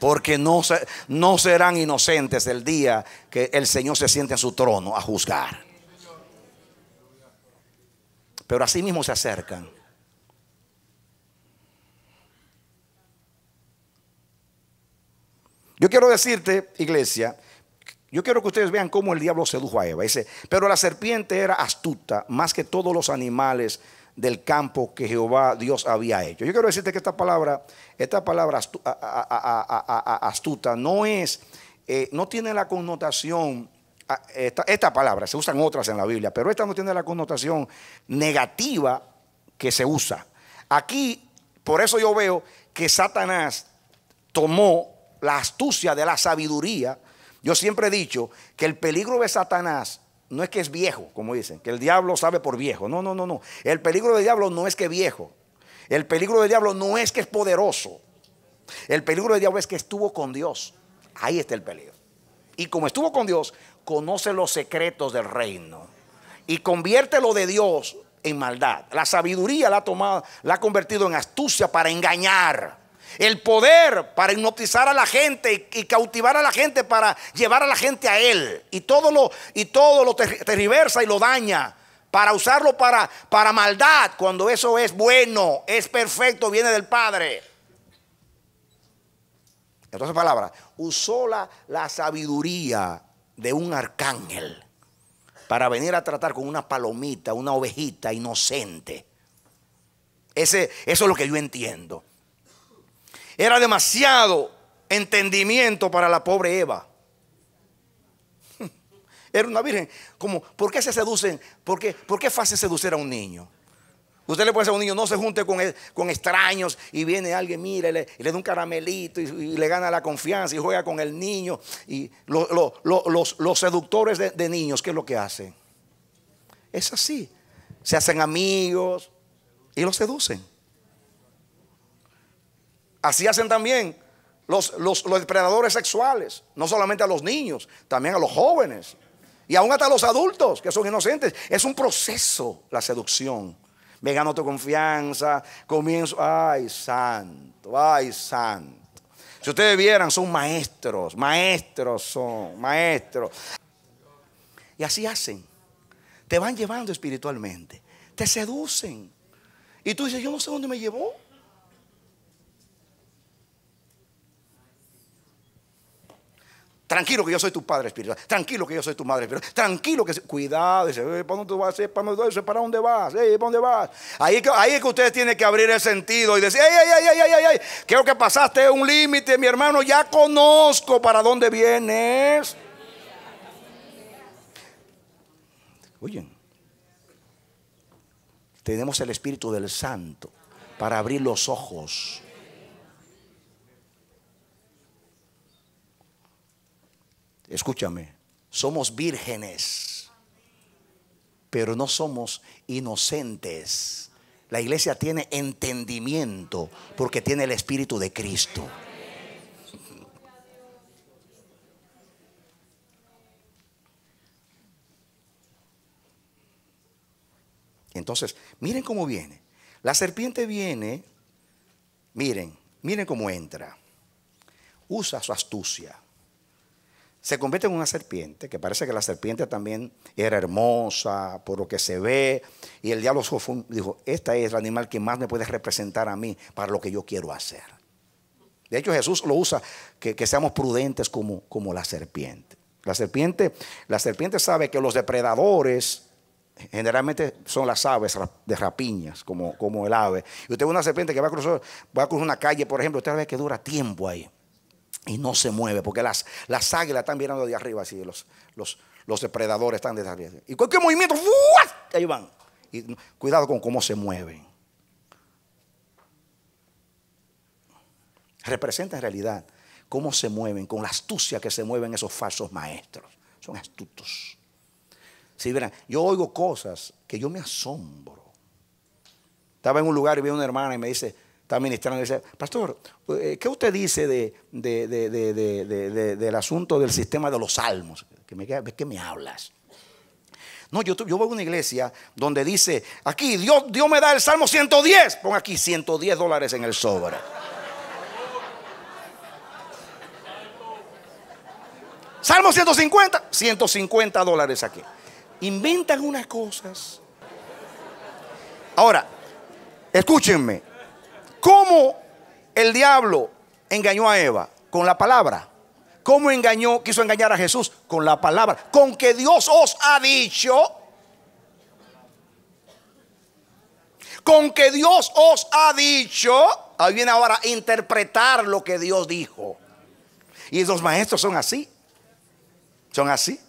Porque no, no serán inocentes el día que el Señor se siente en su trono a juzgar. Pero así mismo se acercan. Yo quiero decirte, iglesia, yo quiero que ustedes vean cómo el diablo sedujo a Eva. Dice, pero la serpiente era astuta más que todos los animales del campo que Jehová Dios había hecho. Yo quiero decirte que esta palabra, esta palabra astuta no es, eh, no tiene la connotación, esta palabra, se usan otras en la Biblia, pero esta no tiene la connotación negativa que se usa. Aquí, por eso yo veo que Satanás tomó la astucia de la sabiduría. Yo siempre he dicho que el peligro de Satanás no es que es viejo, como dicen, que el diablo sabe por viejo. No, no, no, no. El peligro del diablo no es que es viejo. El peligro del diablo no es que es poderoso. El peligro del diablo es que estuvo con Dios. Ahí está el peligro. Y como estuvo con Dios, conoce los secretos del reino. Y convierte lo de Dios en maldad. La sabiduría la ha tomado, la ha convertido en astucia para engañar. El poder para hipnotizar a la gente y, cautivar a la gente para llevar a la gente a él. Y todo lo, y todo lo y lo daña. Para usarlo para, para maldad. Cuando eso es bueno, es perfecto, viene del Padre. Entonces, palabra, usó la, la sabiduría de un arcángel para venir a tratar con una palomita, una ovejita inocente. Ese, eso es lo que yo entiendo. Era demasiado entendimiento para la pobre Eva. Era una virgen. Como, ¿Por qué se seducen? ¿Por qué, por qué es fácil seducir a un niño? Usted le puede decir a un niño, no se junte con, el- con extraños y viene alguien, mire, le, le da un caramelito y, le gana la confianza y juega con el niño. Y lo- lo- lo- los, los seductores de, de niños, ¿qué es lo que hacen? Es así. Se hacen amigos y los seducen. Así hacen también los, los, los depredadores sexuales, no solamente a los niños, también a los jóvenes y aún hasta a los adultos que son inocentes. Es un proceso la seducción. Me gano tu confianza, comienzo, ay santo, ay santo. Si ustedes vieran, son maestros, maestros son, maestros. Y así hacen. Te van llevando espiritualmente, te seducen. Y tú dices, yo no sé dónde me llevó. Tranquilo que yo soy tu padre espiritual. Tranquilo que yo soy tu madre espiritual. Tranquilo que... Cuidado. Dice, "Eh, ¿para dónde vas? Eh, ¿Para dónde vas? ¿Para dónde vas? Eh, ¿Para dónde vas? Ahí, ahí es que ustedes tienen que abrir el sentido y decir, ay, ay, ay, ay, ay, ay. Creo que pasaste un límite, mi hermano. Ya conozco para dónde vienes. Oyen. Tenemos el Espíritu del Santo para abrir los ojos. Escúchame, somos vírgenes, pero no somos inocentes. La iglesia tiene entendimiento porque tiene el Espíritu de Cristo. Entonces, miren cómo viene. La serpiente viene, miren, miren cómo entra. Usa su astucia. Se convierte en una serpiente, que parece que la serpiente también era hermosa por lo que se ve. Y el diablo dijo, esta es el animal que más me puede representar a mí para lo que yo quiero hacer. De hecho, Jesús lo usa, que, seamos prudentes como, como la serpiente. La serpiente, la serpiente sabe que los depredadores generalmente son las aves de rapiñas, como, como el ave. Y usted ve una serpiente que va a cruzar, va a cruzar una calle, por ejemplo, usted ve que dura tiempo ahí. Y no se mueve, porque las, las águilas están mirando de arriba, así, los, los, los depredadores están desde arriba. Y cualquier movimiento, ¡fuat! ahí van. Y cuidado con cómo se mueven. Representa en realidad cómo se mueven, con la astucia que se mueven esos falsos maestros. Son astutos. Si verán, yo oigo cosas que yo me asombro. Estaba en un lugar y vi a una hermana y me dice, está ministrando y dice, pastor, eh, ¿qué usted dice de, de- de- de- de- de- de- del asunto del sistema de los salmos? ¿Que me, ¿De qué me hablas? No, yo, yo voy a una iglesia donde dice, aquí Dios, Dios me da el Salmo 110, pon aquí 110 dólares en el sobre. Salmo 150, 150 dólares aquí. Inventan unas cosas. Ahora, escúchenme. ¿Cómo el diablo engañó a Eva? Con la palabra. ¿Cómo engañó, quiso engañar a Jesús? Con la palabra. Con que Dios os ha dicho. Con que Dios os ha dicho. Ahí viene ahora interpretar lo que Dios dijo. Y esos maestros son así. Son así.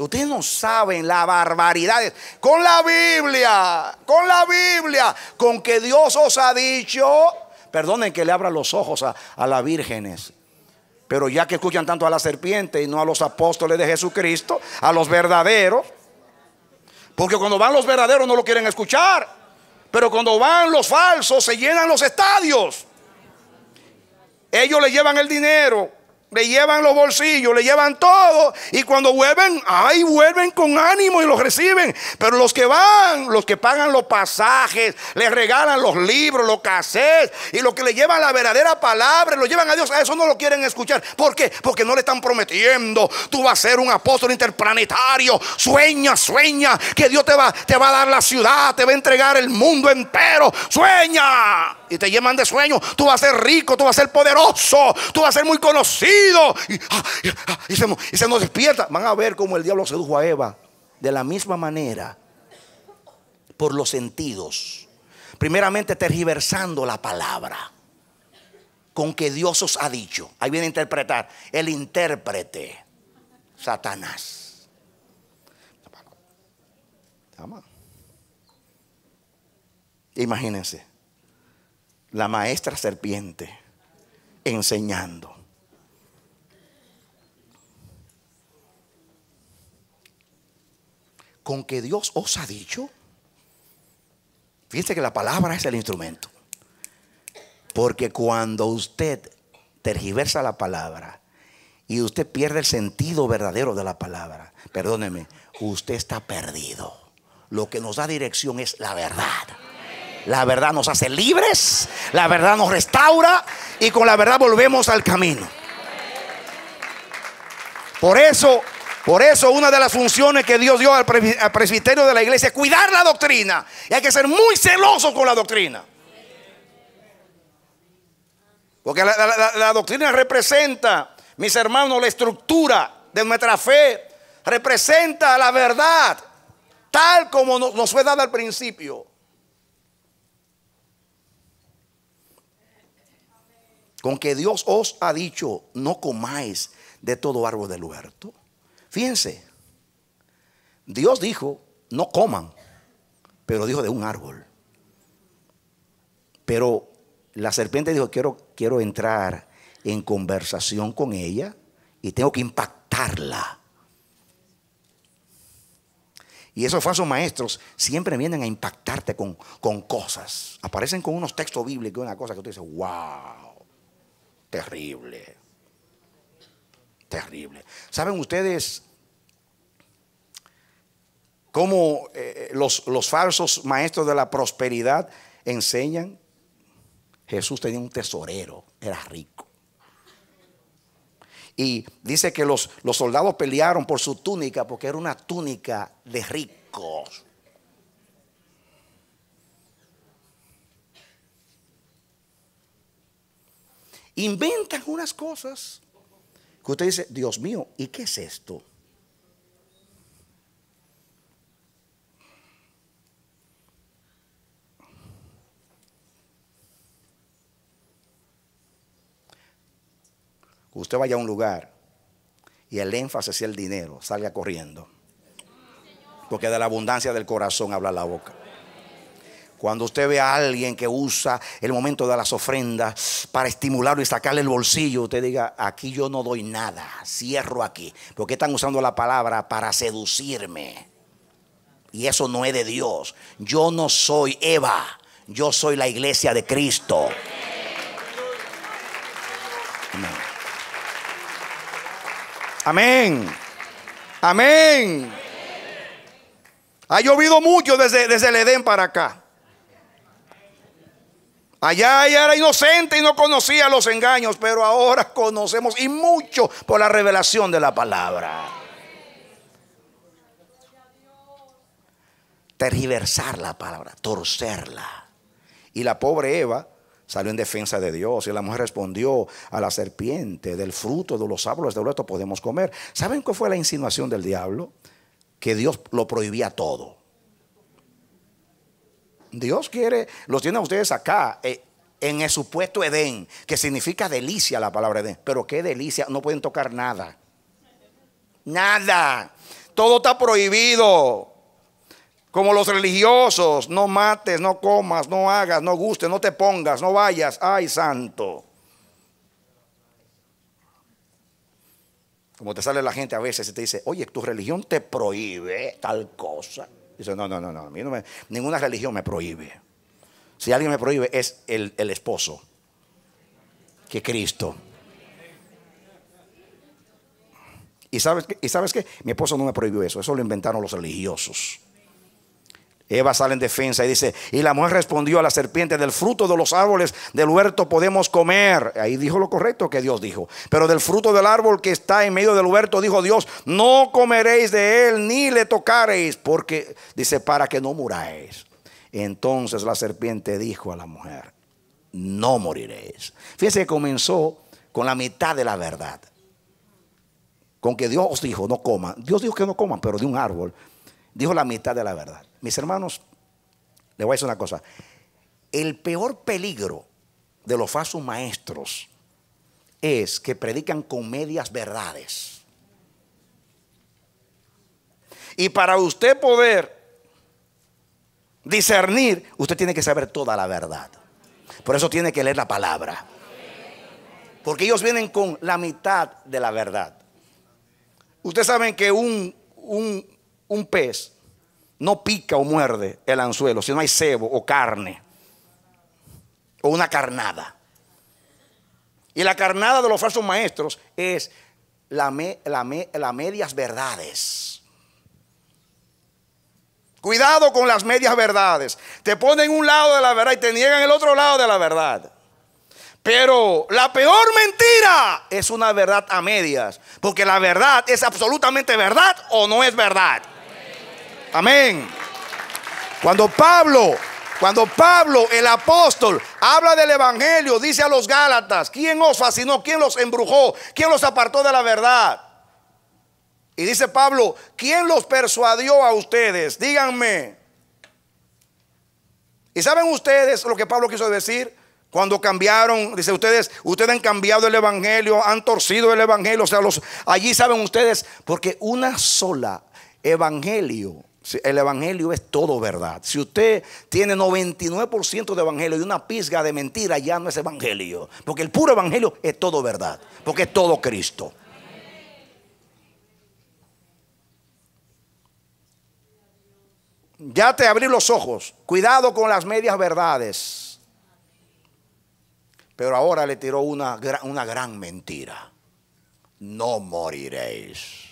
Ustedes no saben la barbaridades. Con la Biblia, con la Biblia, con que Dios os ha dicho, perdonen que le abra los ojos a, a las vírgenes. Pero ya que escuchan tanto a la serpiente y no a los apóstoles de Jesucristo, a los verdaderos, porque cuando van los verdaderos no lo quieren escuchar, pero cuando van los falsos se llenan los estadios. Ellos le llevan el dinero, le llevan los bolsillos, le llevan todo. Y cuando vuelven, ay, vuelven con ánimo y los reciben. Pero los que van, los que pagan los pasajes, les regalan los libros, los cassettes y los que le llevan la verdadera palabra, lo llevan a Dios, a eso no lo quieren escuchar. ¿Por qué? Porque no le están prometiendo, tú vas a ser un apóstol interplanetario. Sueña, sueña, que Dios te va, te va a dar la ciudad, te va a entregar el mundo entero. Sueña. Y te llevan de sueño. Tú vas a ser rico, tú vas a ser poderoso, tú vas a ser muy conocido. Y, ah, ah, y se nos despierta. Van a ver cómo el diablo sedujo a Eva. De la misma manera, por los sentidos. Primeramente tergiversando la palabra. Con que Dios os ha dicho. Ahí viene a interpretar. El intérprete. Satanás. Imagínense la maestra serpiente enseñando. Con que Dios os ha dicho. Fíjense que la palabra es el instrumento. Porque cuando usted tergiversa la palabra y usted pierde el sentido verdadero de la palabra, perdóneme, usted está perdido. Lo que nos da dirección es la verdad. La verdad nos hace libres, la verdad nos restaura y con la verdad volvemos al camino. Por eso, por eso una de las funciones que Dios dio al presbiterio de la iglesia es cuidar la doctrina. Y hay que ser muy celoso con la doctrina. Porque la, la, la doctrina representa, mis hermanos, la estructura de nuestra fe. Representa la verdad, tal como nos fue dada al principio. Con que Dios os ha dicho, no comáis de todo árbol del huerto. Fíjense, Dios dijo, no coman, pero dijo de un árbol. Pero la serpiente dijo, quiero, quiero entrar en conversación con ella y tengo que impactarla. Y esos falsos maestros siempre vienen a impactarte con, con cosas. Aparecen con unos textos bíblicos, una cosa que tú dices, wow. Terrible. Terrible. ¿Saben ustedes cómo eh, los, los falsos maestros de la prosperidad enseñan? Jesús tenía un tesorero, era rico. Y dice que los, los, soldados pelearon por su túnica porque era una túnica de ricos. Inventan unas cosas que usted dice, Dios mío, ¿y qué es esto? Usted vaya a un lugar y el énfasis es el dinero, salga corriendo. Porque de la abundancia del corazón habla la boca. Cuando usted ve a alguien que usa el momento de las ofrendas para estimularlo y sacarle el bolsillo, usted diga, aquí yo no doy nada, cierro aquí. Porque están usando la palabra para seducirme. Y eso no es de Dios. Yo no soy Eva, yo soy la iglesia de Cristo. Amén. Amén. Ha llovido mucho desde, desde el Edén para acá. Allá ella era inocente y no conocía los engaños, pero ahora conocemos y mucho por la revelación de la palabra. Tergiversar la palabra, torcerla. Y la pobre Eva salió en defensa de Dios y la mujer respondió a la serpiente, del fruto de los árboles de huerto podemos comer. ¿Saben cuál fue la insinuación del diablo? Que Dios lo prohibía todo. Dios quiere, los tiene a ustedes acá, eh, en el supuesto Edén, que significa delicia la palabra Edén. Pero qué delicia, no pueden tocar nada. Nada. Todo está prohibido. Como los religiosos, no mates, no comas, no hagas, no gustes, no te pongas, no vayas. Ay, santo. Como te sale la gente a veces y te dice, oye, tu religión te prohíbe tal cosa. Dice, no, no, no, no, a mí no me- ninguna religión me prohíbe. Si alguien me prohíbe es el, el esposo, que Cristo. ¿Y sabes, qué? ¿Y sabes qué? Mi esposo no me prohibió eso, eso lo inventaron los religiosos. Eva sale en defensa y dice, y la mujer respondió a la serpiente, del fruto de los árboles del huerto podemos comer. Ahí dijo lo correcto que Dios dijo. Pero del fruto del árbol que está en medio del huerto, dijo Dios, no comeréis de él ni le tocaréis, porque dice, para que no muráis. Entonces la serpiente dijo a la mujer, no moriréis. Fíjense que comenzó con la mitad de la verdad. Con que Dios dijo, no coman. Dios dijo que no coman, pero de un árbol. Dijo la mitad de la verdad. Mis hermanos, les voy a decir una cosa. El peor peligro de los falsos maestros es que predican con medias verdades. Y para usted poder discernir, usted tiene que saber toda la verdad. Por eso tiene que leer la palabra. Porque ellos vienen con la mitad de la verdad. Ustedes saben que un, un, un pez no pica o muerde el anzuelo si no hay cebo o carne o una carnada. Y la carnada de los falsos maestros es la, me- la me- las medias verdades. Cuidado con las medias verdades. Te ponen un lado de la verdad y te niegan el otro lado de la verdad. Pero la peor mentira es una verdad a medias. Porque la verdad es absolutamente verdad o no es verdad. Amén. Cuando Pablo, cuando Pablo, el apóstol, habla del evangelio, dice a los Gálatas, ¿quién os fascinó? ¿Quién los embrujó? ¿Quién los apartó de la verdad? Y dice Pablo, ¿quién los persuadió a ustedes? Díganme. ¿Y saben ustedes lo que Pablo quiso decir? Cuando cambiaron, dice ustedes, ustedes han cambiado el evangelio, han torcido el evangelio, o sea, los, allí saben ustedes, porque una sola evangelio, el evangelio es todo verdad. Si usted tiene 99% de evangelio y una pizga de mentira, ya no es evangelio, porque el puro evangelio es todo verdad, porque es todo Cristo. Ya te abrí los ojos. Cuidado con las medias verdades. Pero ahora le tiró una, una gran mentira. No moriréis.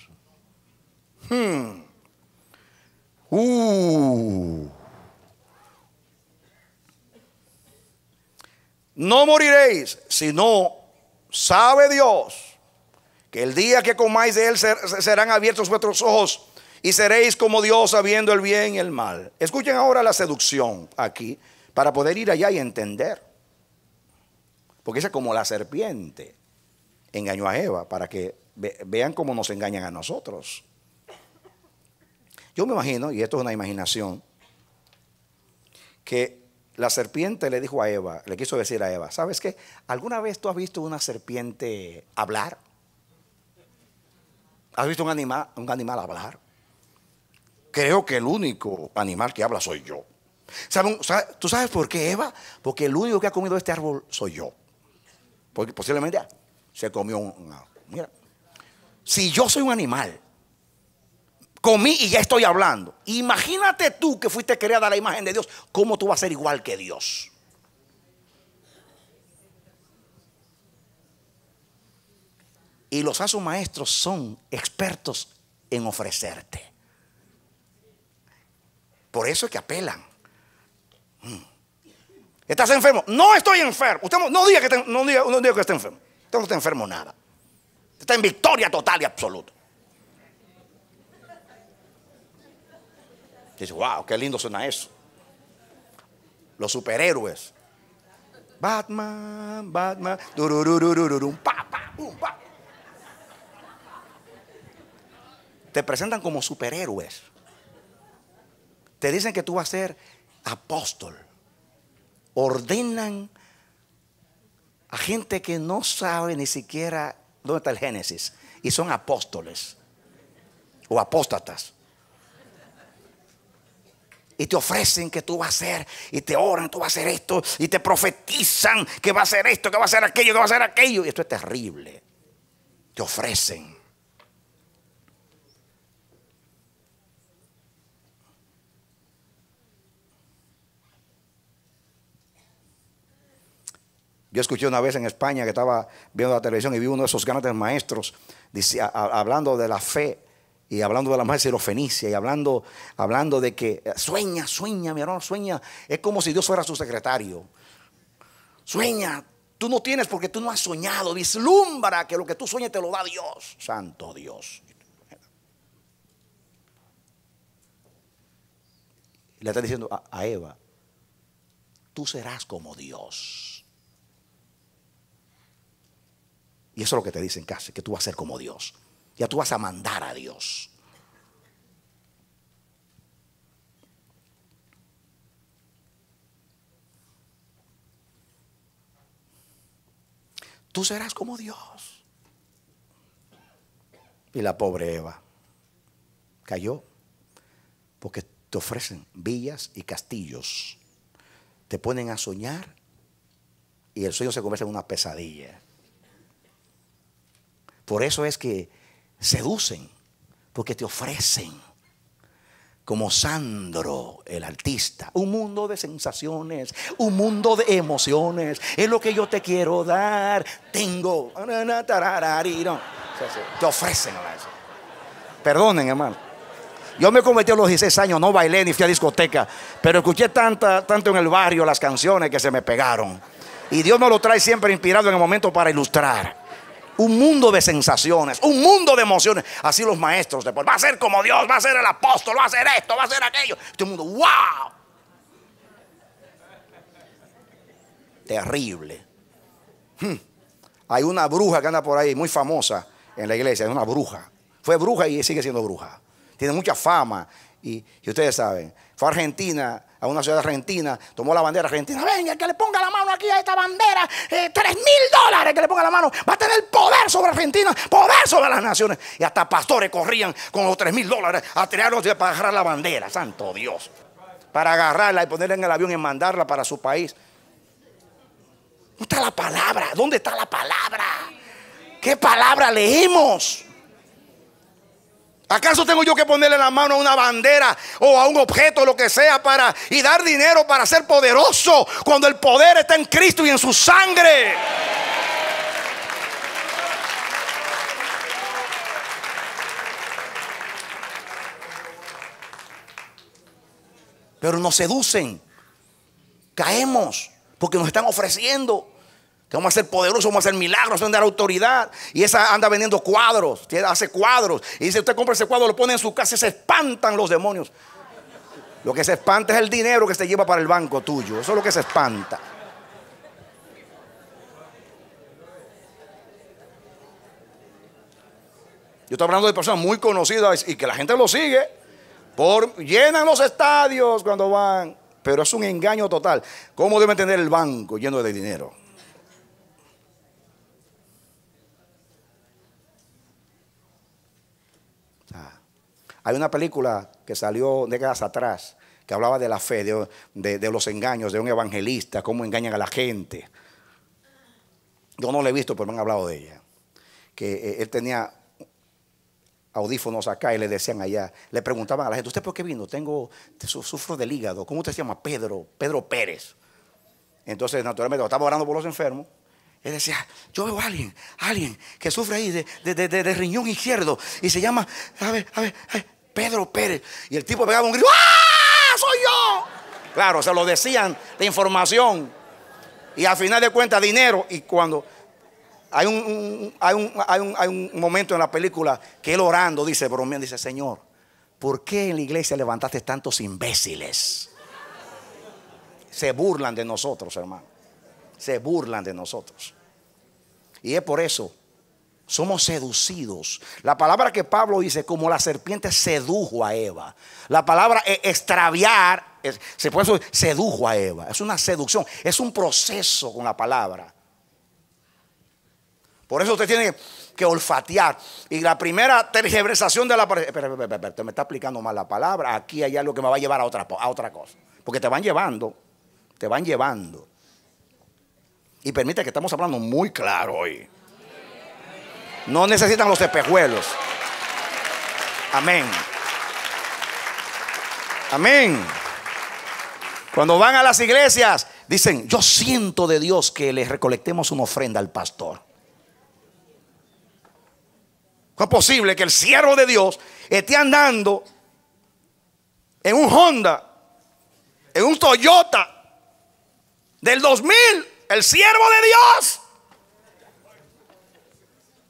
Hmm. Uh. No moriréis, sino sabe Dios que el día que comáis de él ser- serán abiertos vuestros ojos y seréis como Dios sabiendo el bien y el mal. Escuchen ahora la seducción aquí para poder ir allá y entender. Porque es como la serpiente engañó a Eva para que ve- vean cómo nos engañan a nosotros. Yo me imagino, y esto es una imaginación, que la serpiente le dijo a Eva, le quiso decir a Eva, ¿sabes qué? ¿Alguna vez tú has visto una serpiente hablar? ¿Has visto un animal, un animal hablar? Creo que el único animal que habla soy yo. ¿Saben- sabe- ¿Tú sabes por qué, Eva? Porque el único que ha comido este árbol soy yo. Porque posiblemente se comió un. Mira, si yo soy un animal, comí y ya estoy hablando. Imagínate tú que fuiste creada a la imagen de Dios, ¿cómo tú vas a ser igual que Dios? Y los falsos maestros son expertos en ofrecerte. Por eso es que apelan. Mm. ¿Estás enfermo? No estoy enfermo. Usted no, diga que, no diga, que está enfermo. Usted no está enfermo nada. Está en victoria total y absoluta. Dice, wow, qué lindo suena eso. Los superhéroes. Batman, Batman, pa, pa. Te presentan como superhéroes. Te dicen que tú vas a ser apóstol. Ordenan a gente que no sabe ni siquiera dónde está el Génesis. Y son apóstoles o apóstatas. Y te ofrecen que tú vas a hacer, y te oran, tú vas a hacer esto, y te profetizan que va a hacer esto, que va a hacer aquello, que va a hacer aquello. Y esto es terrible. Te ofrecen. Yo escuché una vez en España que estaba viendo la televisión y vi uno de esos grandes maestros dice- hablando de la fe y hablando de la mujer sirofenicia y hablando, hablando de que eh, sueña, sueña, mi hermano, sueña. Es como si Dios fuera su secretario. Sueña. Tú no tienes porque tú no has soñado. Vislumbra que lo que tú sueñas te lo da Dios. Santo Dios. Le está diciendo a Eva, tú serás como Dios. Y eso es lo que te dicen casi, que tú vas a ser como Dios. Ya tú vas a mandar a Dios. Tú serás como Dios. Y la pobre Eva cayó porque te ofrecen villas y castillos. Te ponen a soñar y el sueño se convierte en una pesadilla. Por eso es que seducen, porque te ofrecen, como Sandro, el artista, un mundo de sensaciones, un mundo de emociones, es lo que yo te quiero dar. Tengo, te ofrecen. Perdonen, hermano. Yo me convertí a los 16 años, no bailé ni fui a discoteca, pero escuché tanta, tanto en el barrio las canciones que se me pegaron. Y Dios me lo trae siempre inspirado en el momento para ilustrar. Un mundo de sensaciones, un mundo de emociones. Así los maestros después. Va a ser como Dios, va a ser el apóstol, va a ser esto, va a ser aquello. Todo el mundo, wow. Terrible. Hmm. Hay una bruja que anda por ahí, muy famosa en la iglesia, es una bruja. Fue bruja y sigue siendo bruja. Tiene mucha fama. Y, y ustedes saben, fue a Argentina, a una ciudad argentina, tomó la bandera argentina. Venga, que le ponga la mano aquí a esta bandera, eh, tres mil dólares que le ponga la mano. Va a tener poder sobre Argentina, poder sobre las naciones. Y hasta pastores corrían con los tres mil dólares a tirarlos para agarrar la bandera. Santo Dios. Para agarrarla y ponerla en el avión y mandarla para su país. ¿Dónde está la palabra? ¿Dónde está la palabra? ¿Qué palabra leemos? ¿Acaso tengo yo que ponerle la mano a una bandera o a un objeto, lo que sea, para y dar dinero para ser poderoso cuando el poder está en Cristo y en su sangre? Pero nos seducen, caemos porque nos están ofreciendo que vamos a ser poderosos, vamos a hacer milagros, vamos a dar autoridad. Y esa anda vendiendo cuadros, hace cuadros. Y dice, usted compra ese cuadro, lo pone en su casa y se espantan los demonios. Lo que se espanta es el dinero que se lleva para el banco tuyo. Eso es lo que se espanta. Yo estoy hablando de personas muy conocidas y que la gente lo sigue. Llenan los estadios cuando van. Pero es un engaño total. ¿Cómo debe tener el banco lleno de dinero? Hay una película que salió décadas atrás que hablaba de la fe, de, los engaños, de un evangelista, cómo engañan a la gente. Yo no la he visto, pero me han hablado de ella. Que eh, él tenía audífonos acá y le decían allá, le preguntaban a la gente, ¿usted por qué vino? Tengo, su- sufro del hígado. ¿Cómo usted se llama? Pedro, Pedro Pérez. Entonces, naturalmente, estaba orando por los enfermos, él decía, yo veo a alguien, alguien que sufre ahí de, riñón izquierdo y se llama, a ver, a ver, a ver, Pedro Pérez. Y el tipo pegaba un grito, ¡ah! ¡Soy yo! Claro, se lo decían de información. Y al final de cuentas, dinero. Y cuando hay hay un, hay un- hay un momento en la película que él orando dice, bromeando, dice, Señor, ¿por qué en la iglesia levantaste tantos imbéciles? Se burlan de nosotros, hermano. Se burlan de nosotros. Y es por eso, somos seducidos. La palabra que Pablo dice, como la serpiente sedujo a Eva. La palabra e- extraviar, se puede sedujo a Eva. Es una seducción, es un proceso con la palabra. Por eso usted tiene que olfatear. Y la primera tergiversación de la palabra. Te me está explicando mal la palabra. Aquí hay algo que me va a llevar a otra, a otra cosa. Porque te van llevando, te van llevando. Y permite que estamos hablando muy claro hoy. No necesitan los espejuelos. Amén. Amén. Cuando van a las iglesias, dicen, yo siento de Dios que les recolectemos una ofrenda al pastor. ¿Cómo es posible que el siervo de Dios esté andando en un Honda, en un Toyota del 2000, el siervo de Dios?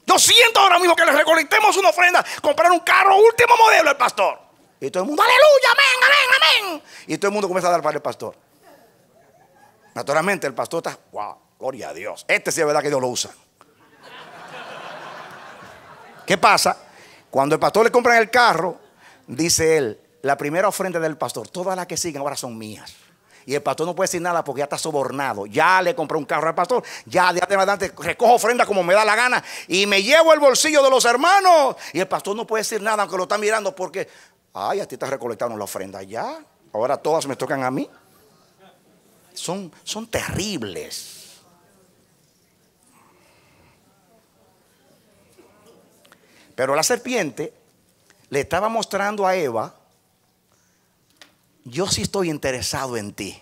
Yo siento ahora mismo que le recolectemos una ofrenda, comprar un carro último modelo al pastor. Y todo el mundo, aleluya, amén, amén, amén. Y todo el mundo comienza a dar para el pastor. Naturalmente el pastor está, wow, gloria a Dios. Este sí es verdad que Dios lo usa. ¿Qué pasa? Cuando el pastor le compran el carro, dice él, la primera ofrenda del pastor, todas las que siguen ahora son mías. Y el pastor no puede decir nada porque ya está sobornado. Ya le compré un carro al pastor. Ya de adelante recojo ofrenda como me da la gana. Y me llevo el bolsillo de los hermanos. Y el pastor no puede decir nada aunque lo está mirando porque, ay, a ti te recolectaron la ofrenda ya. Ahora todas me tocan a mí. Son, son terribles. Pero la serpiente le estaba mostrando a Eva, yo sí estoy interesado en ti.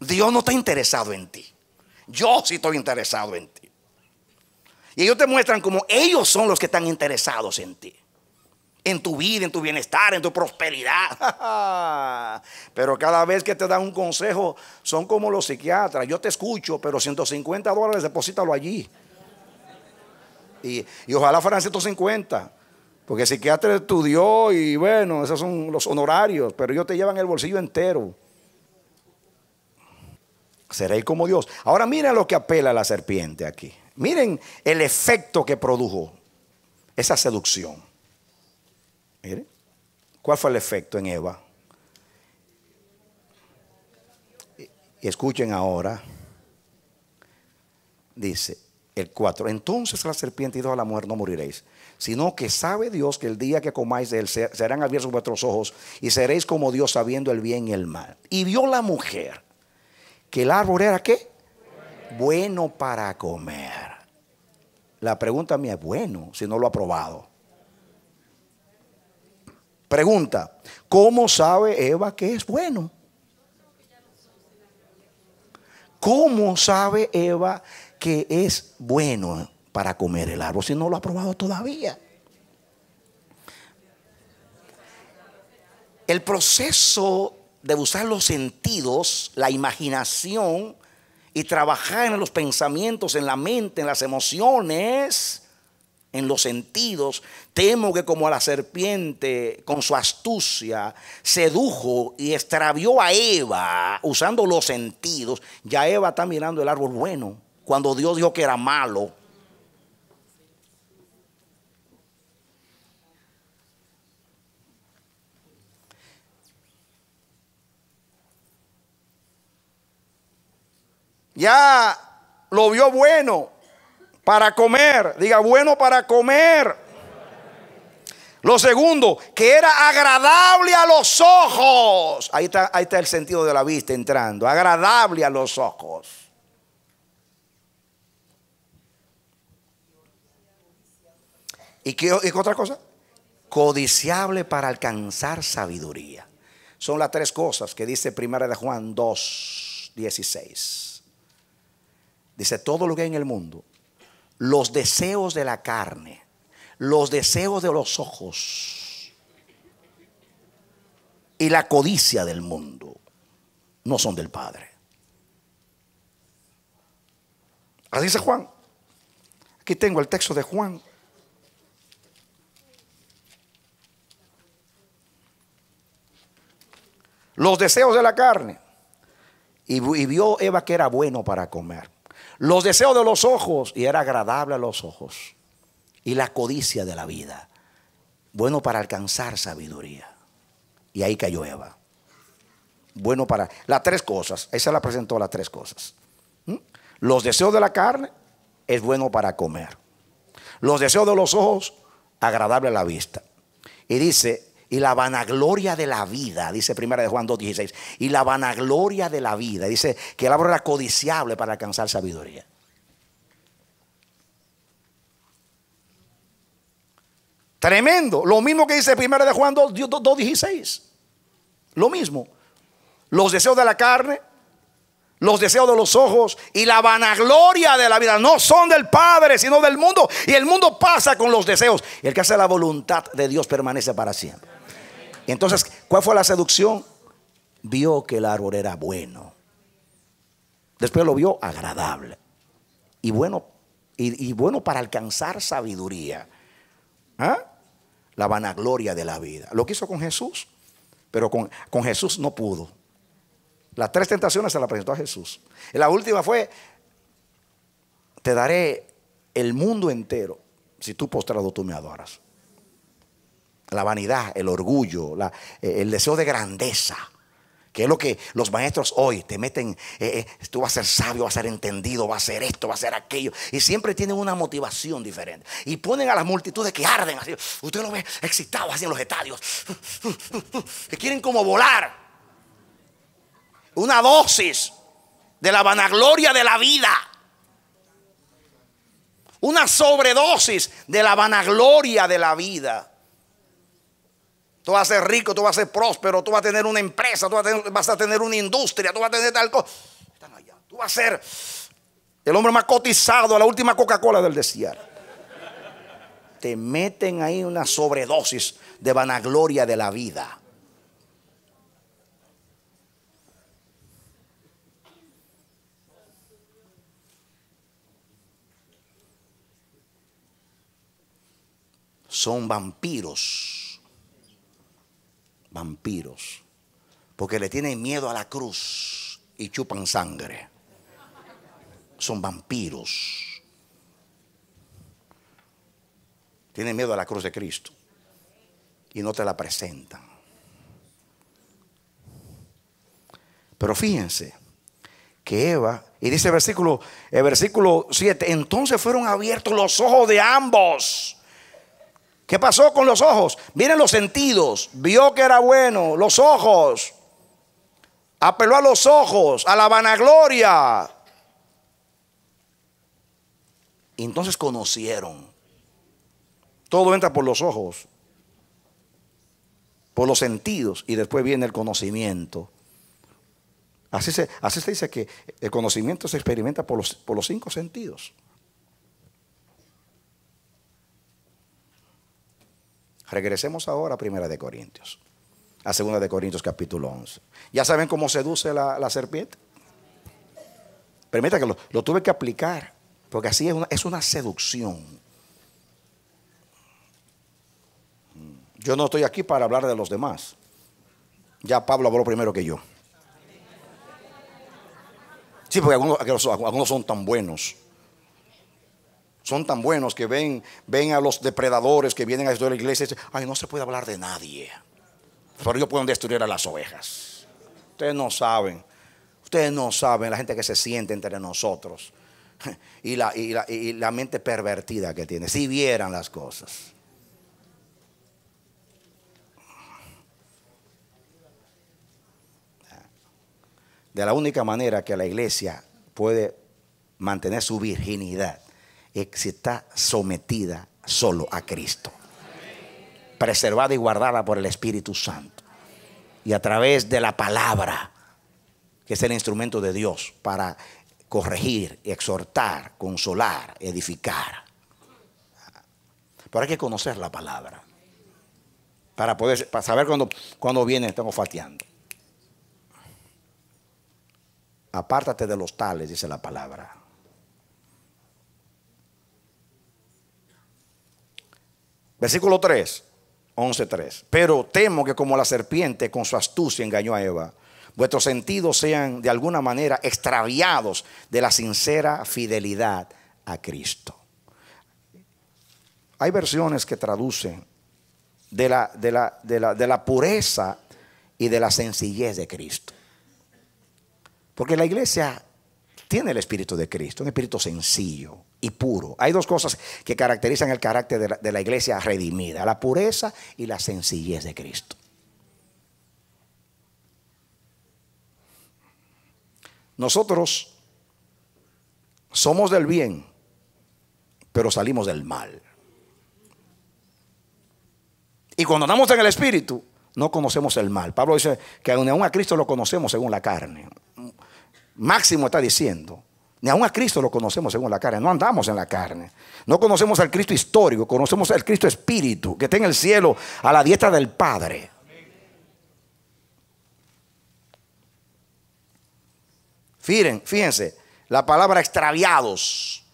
Dios no está interesado en ti. Yo sí estoy interesado en ti. Y ellos te muestran como ellos son los que están interesados en ti. En tu vida, en tu bienestar, en tu prosperidad. Pero cada vez que te dan un consejo, son como los psiquiatras. Yo te escucho, pero 150 dólares deposítalo allí. Y, y ojalá fueran 150. Porque el psiquiatra estudió y bueno, esos son los honorarios, pero ellos te llevan el bolsillo entero. Seréis como Dios. Ahora miren lo que apela la serpiente aquí. Miren el efecto que produjo esa seducción. Miren, ¿cuál fue el efecto en Eva? Y escuchen ahora. Dice el 4. Entonces la serpiente dijo a la mujer, no moriréis, sino que sabe Dios que el día que comáis de él se- serán abiertos vuestros ojos y seréis como Dios sabiendo el bien y el mal. Y vio la mujer que el árbol era qué? Bueno para comer. La pregunta mía es bueno si no lo ha probado. Pregunta, ¿cómo sabe Eva que es bueno? ¿Cómo sabe Eva que es bueno para comer el árbol si no lo ha probado todavía? El proceso de usar los sentidos, la imaginación y trabajar en los pensamientos, en la mente, en las emociones, en los sentidos, temo que como a la serpiente con su astucia sedujo y extravió a Eva usando los sentidos, ya Eva está mirando el árbol bueno cuando Dios dijo que era malo. Ya lo vio bueno para comer. Diga, bueno para comer. Lo segundo, que era agradable a los ojos. Ahí está, el sentido de la vista entrando. Agradable a los ojos. ¿Y qué, y otra cosa? Codiciable para alcanzar sabiduría. Son las tres cosas que dice Primera de Juan 2, 16. Dice, todo lo que hay en el mundo, los deseos de la carne, los deseos de los ojos y la codicia del mundo no son del Padre. Así dice Juan. Aquí tengo el texto de Juan. Los deseos de la carne. Y, vio Eva que era bueno para comer. Los deseos de los ojos y era agradable a los ojos. Y la codicia de la vida. Bueno para alcanzar sabiduría. Y ahí cayó Eva. Bueno para las tres cosas. Esa la presentó las tres cosas. ¿Mm? Los deseos de la carne es bueno para comer. Los deseos de los ojos, agradable a la vista. Y dice, y la vanagloria de la vida, dice primera de Juan 2.16, y la vanagloria de la vida, dice que el árbol era codiciable para alcanzar sabiduría. Tremendo, lo mismo que dice primera de Juan 2.16, lo mismo. Los deseos de la carne, los deseos de los ojos y la vanagloria de la vida no son del Padre, sino del mundo. Y el mundo pasa con los deseos. Y el que hace la voluntad de Dios permanece para siempre. Entonces, ¿cuál fue la seducción? Vio que el árbol era bueno. Después lo vio agradable. Y bueno, y, bueno para alcanzar sabiduría. ¿Ah? La vanagloria de la vida. Lo que hizo con Jesús. Pero con, con Jesús no pudo. Las tres tentaciones se las presentó a Jesús. Y la última fue, te daré el mundo entero si tú postrado tú me adoras. La vanidad, el orgullo, eh, el deseo de grandeza, que es lo que los maestros hoy te meten, eh, eh, tú vas a ser sabio, vas a ser entendido, vas a ser esto, vas a ser aquello. Y siempre tienen una motivación diferente. Y ponen a las multitudes que arden así. Usted lo ve excitado así en los estadios. Que quieren como volar una dosis de la vanagloria de la vida. Una sobredosis de la vanagloria de la vida. Tú vas a ser rico, tú vas a ser próspero, tú vas a tener una empresa, tú vas a tener, a una industria, tú vas a tener tal cosa. Están allá. Tú vas a ser el hombre más cotizado, la última Coca-Cola del desierto. Te meten ahí una sobredosis de vanagloria de la vida. son vampiros. Vampiros. Porque le tienen miedo a la cruz y chupan sangre. Son vampiros. Tienen miedo a la cruz de Cristo. Y no te la presentan. Pero fíjense que Eva, y dice el versículo, el versículo 7, entonces fueron abiertos los ojos de ambos. ¿Qué pasó con los ojos? Miren los sentidos. Vio que era bueno. Los ojos. Apeló a los ojos, a la vanagloria. Y entonces conocieron. Todo entra por los ojos. Por los sentidos. Y después viene el conocimiento. Así se, así se dice que el conocimiento se experimenta por los, por los cinco sentidos. Regresemos ahora a Primera de Corintios, a Segunda de Corintios capítulo 11. ¿Ya saben cómo seduce la, la serpiente? Permita que lo, lo tuve que aplicar, porque así es una, es una seducción. Yo no estoy aquí para hablar de los demás. Ya Pablo habló primero que yo. Sí, porque algunos, algunos son tan buenos son tan buenos que ven, ven a los depredadores que vienen a destruir la iglesia y dicen, ay, no se puede hablar de nadie. Pero ellos pueden destruir a las ovejas. Ustedes no saben. Ustedes no saben la gente que se siente entre nosotros. Y la, y la, y la mente pervertida que tiene. Si vieran las cosas. De la única manera que la iglesia puede mantener su virginidad si está sometida solo a Cristo. Preservada y guardada por el Espíritu Santo. Y a través de la palabra, que es el instrumento de Dios para corregir, exhortar, consolar, edificar. Pero hay que conocer la palabra. Para poder para saber cuando, cuando viene, estamos falteando. Apártate de los tales, dice la palabra. Versículo 3, 11.3. Pero temo que como la serpiente con su astucia engañó a Eva, vuestros sentidos sean de alguna manera extraviados de la sincera fidelidad a Cristo. Hay versiones que traducen de la, de la, de la, de la pureza y de la sencillez de Cristo. Porque la iglesia tiene el espíritu de Cristo, un espíritu sencillo y puro. Hay dos cosas que caracterizan el carácter de la, iglesia redimida, la pureza y la sencillez de Cristo. Nosotros somos del bien, pero salimos del mal. Y cuando andamos en el Espíritu, no conocemos el mal. Pablo dice que aún a Cristo lo conocemos según la carne. Máximo está diciendo, ni aún a Cristo lo conocemos según la carne. No andamos en la carne. No conocemos al Cristo histórico, conocemos al Cristo Espíritu, que está en el cielo a la diestra del Padre. Fíjense, fíjense, la palabra extraviados,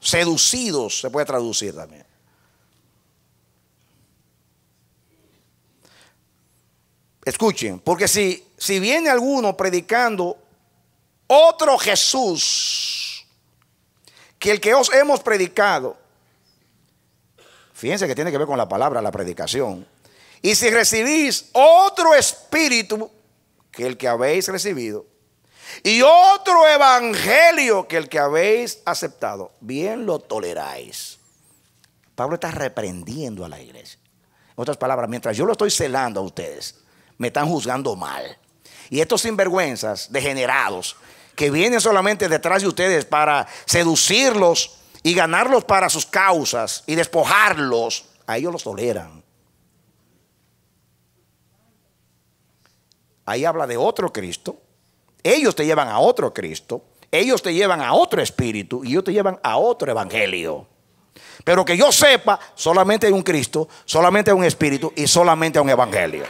seducidos, se puede traducir también. Escuchen, porque si, si viene alguno predicando otro Jesús que el que os hemos predicado, fíjense que tiene que ver con la palabra, la predicación, y si recibís otro espíritu que el que habéis recibido, y otro evangelio que el que habéis aceptado, bien lo toleráis. Pablo está reprendiendo a la iglesia. En otras palabras, mientras yo lo estoy celando a ustedes, me están juzgando mal. Y estos sinvergüenzas, degenerados, que vienen solamente detrás de ustedes para seducirlos y ganarlos para sus causas y despojarlos, a ellos los toleran. Ahí habla de otro Cristo. Ellos te llevan a otro Cristo. Ellos te llevan a otro espíritu y ellos te llevan a otro evangelio. Pero que yo sepa, solamente hay un Cristo, solamente hay un espíritu y solamente hay un evangelio.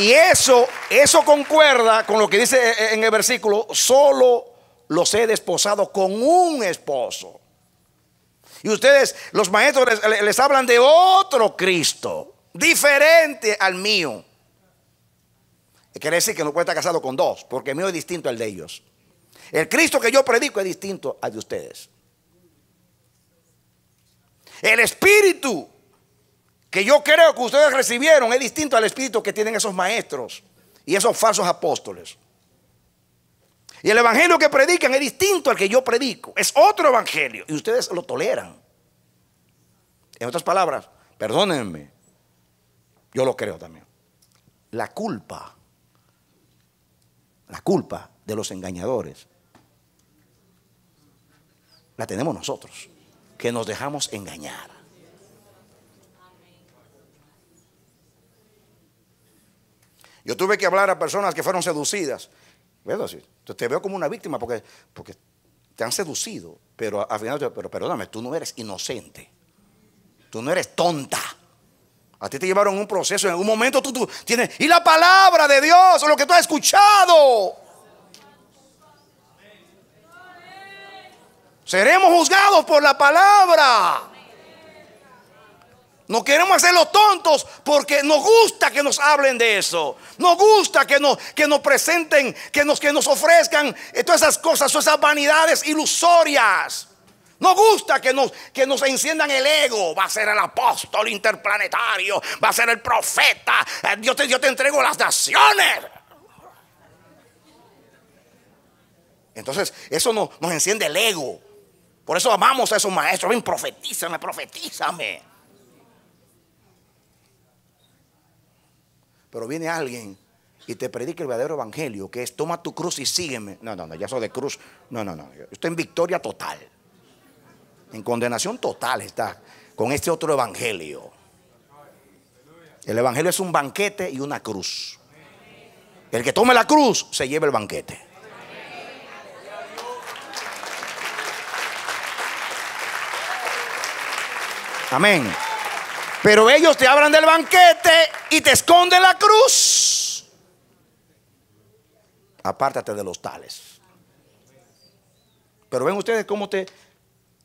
Y eso, eso concuerda con lo que dice en el versículo, solo los he desposado con un esposo. Y ustedes, los maestros, les, les hablan de otro Cristo, diferente al mío. Quiere decir que no puede estar casado con dos, porque el mío es distinto al de ellos. El Cristo que yo predico es distinto al de ustedes. El Espíritu que yo creo que ustedes recibieron es distinto al espíritu que tienen esos maestros y esos falsos apóstoles. Y el evangelio que predican es distinto al que yo predico. Es otro evangelio y ustedes lo toleran. En otras palabras, perdónenme, yo lo creo también. La culpa, la culpa de los engañadores, la tenemos nosotros, que nos dejamos engañar. Yo tuve que hablar a personas que fueron seducidas. Te veo como una víctima porque, porque te han seducido. Pero al final, pero perdóname, tú no eres inocente. Tú no eres tonta. A ti te llevaron un proceso. En algún momento tú, tú tienes. Y la palabra de Dios, lo que tú has escuchado. Seremos juzgados por la palabra. No queremos hacer los tontos porque nos gusta que nos hablen de eso. Nos gusta que nos, que nos presenten, que nos, que nos ofrezcan todas esas cosas, todas esas vanidades ilusorias. Nos gusta que nos, que nos enciendan el ego. Va a ser el apóstol interplanetario. Va a ser el profeta. Yo te, yo te entrego las naciones. Entonces, eso nos, nos enciende el ego. Por eso amamos a esos maestros. Ven, profetízame, profetízame. Pero viene alguien y te predica el verdadero evangelio, que es toma tu cruz y sígueme. No, no, no, ya soy de cruz. No, no, no. Estoy en victoria total. En condenación total está con este otro evangelio. El evangelio es un banquete y una cruz. El que tome la cruz se lleva el banquete. Amén. Pero ellos te hablan del banquete y te esconden la cruz. Apártate de los tales. Pero ven ustedes cómo te,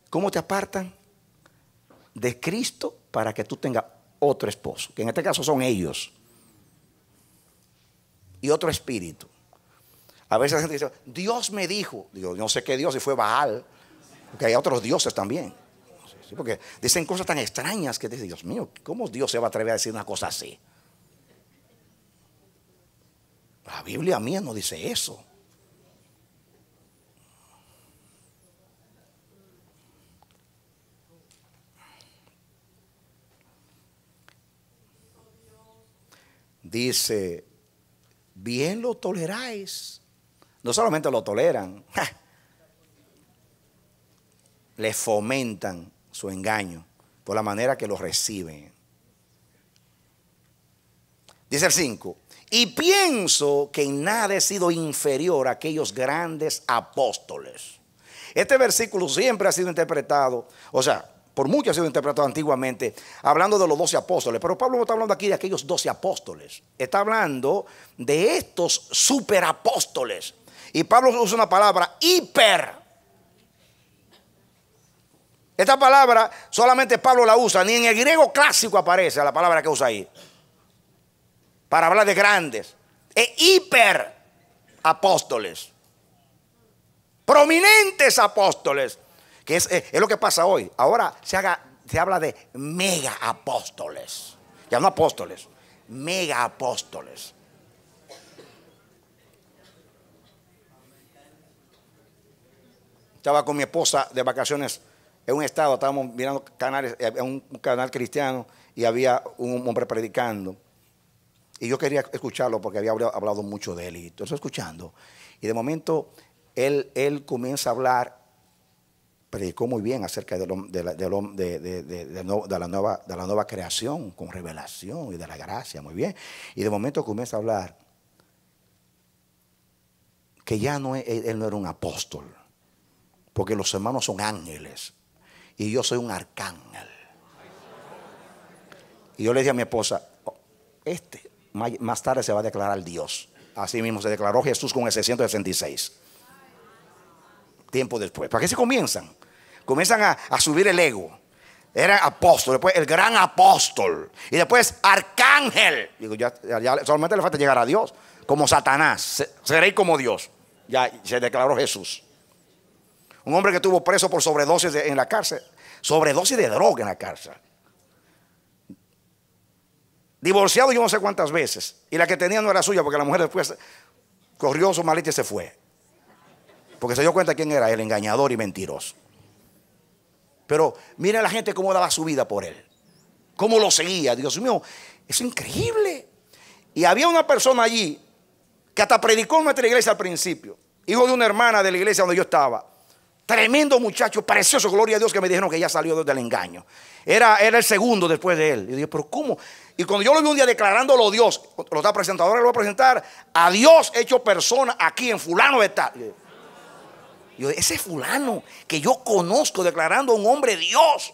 cómo te apartan. de Cristo para que tú tengas otro esposo, que en este caso son ellos, y otro espíritu. A veces la gente dice, Dios me dijo, digo, no sé qué Dios, si fue Baal, porque hay otros dioses también. Porque dicen cosas tan extrañas que dicen, Dios mío, ¿cómo Dios se va a atrever a decir una cosa así? La Biblia mía no dice eso. Dice, bien lo toleráis. No solamente lo toleran, ¡ja! le fomentan su engaño por la manera que lo reciben. Dice el 5, y pienso que en nada he sido inferior a aquellos grandes apóstoles. Este versículo siempre ha sido interpretado, o sea, por mucho ha sido interpretado antiguamente, hablando de los doce apóstoles. Pero Pablo no está hablando aquí de aquellos doce apóstoles. Está hablando de estos superapóstoles. Y Pablo usa una palabra hiper. Esta palabra solamente Pablo la usa, ni en el griego clásico aparece la palabra que usa ahí. Para hablar de grandes. Es hiper apóstoles. Prominentes apóstoles. Que es, es lo que pasa hoy. Ahora se, se habla de mega apóstoles. Ya no apóstoles, mega apóstoles. Estaba con mi esposa de vacaciones en un estado, estábamos mirando canales, en un canal cristiano y había un hombre predicando. Y yo quería escucharlo porque había hablado mucho de él y entonces escuchando. Y de momento él, él comienza a hablar, predicó muy bien acerca de, la, nueva, creación, con revelación y de la gracia, muy bien. Y de momento comienza a hablar que ya no él no era un apóstol, porque los hermanos son ángeles y yo soy un arcángel. Y yo le dije a mi esposa, "Oh, este más tarde se va a declarar Dios. Así mismo se declaró Jesús con el 666. Tiempo después. ¿Para qué se comienzan? Comienzan a, subir el ego. Era apóstol, después el gran apóstol. Y después arcángel. Digo, ya, ya- solamente le falta llegar a Dios. Como Satanás. Se- Seréis como Dios. Ya se declaró Jesús. Un hombre que estuvo preso por sobredosis de- en la cárcel. Sobredosis de droga en la cárcel. Divorciado yo no sé cuántas veces. Y la que tenía no era suya porque la mujer después corrió su maleta y se fue. Porque se dio cuenta quién era el engañador y mentiroso. Pero mira la gente cómo daba su vida por él. Cómo lo seguía. Dios mío, es increíble. Y había una persona allí que hasta predicó en nuestra iglesia al principio. Hijo de una hermana de la iglesia donde yo estaba. Tremendo muchacho, precioso, gloria a Dios, que me dijeron que ya salió del engaño. Era, era el segundo después de él. Y yo dije, pero ¿cómo? Y cuando yo lo vi un día declarándolo Dios, lo está presentando, ahora lo voy a presentar a Dios hecho persona aquí en fulano de tal. Yo, ese fulano que yo conozco declarando a un hombre Dios.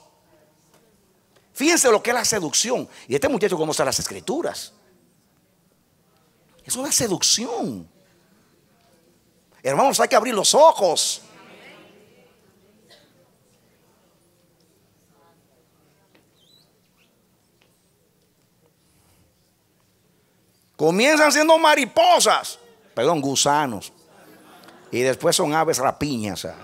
Fíjense lo que es la seducción. Y este muchacho conoce las escrituras. Es una seducción. Hermanos, hay que abrir los ojos. Comienzan siendo mariposas, perdón, gusanos. Y después son aves rapiñas. ah.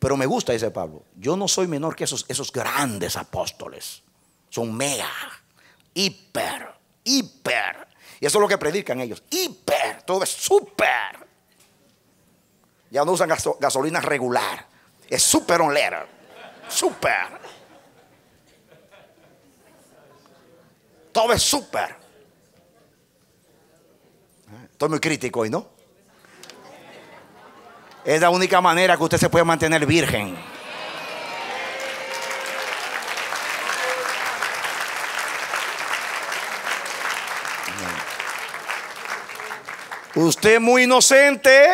Pero me gusta, dice Pablo. Yo no soy menor que esos, esos grandes apóstoles. Son mega, hiper, hiper. Y eso es lo que predican ellos. Hiper, todo es súper. Ya no usan gaso- gasolina regular. Es super on letter. Super. Todo es súper. Estoy muy crítico hoy, ¿no? Es la única manera que usted se puede mantener virgen. Usted es muy inocente,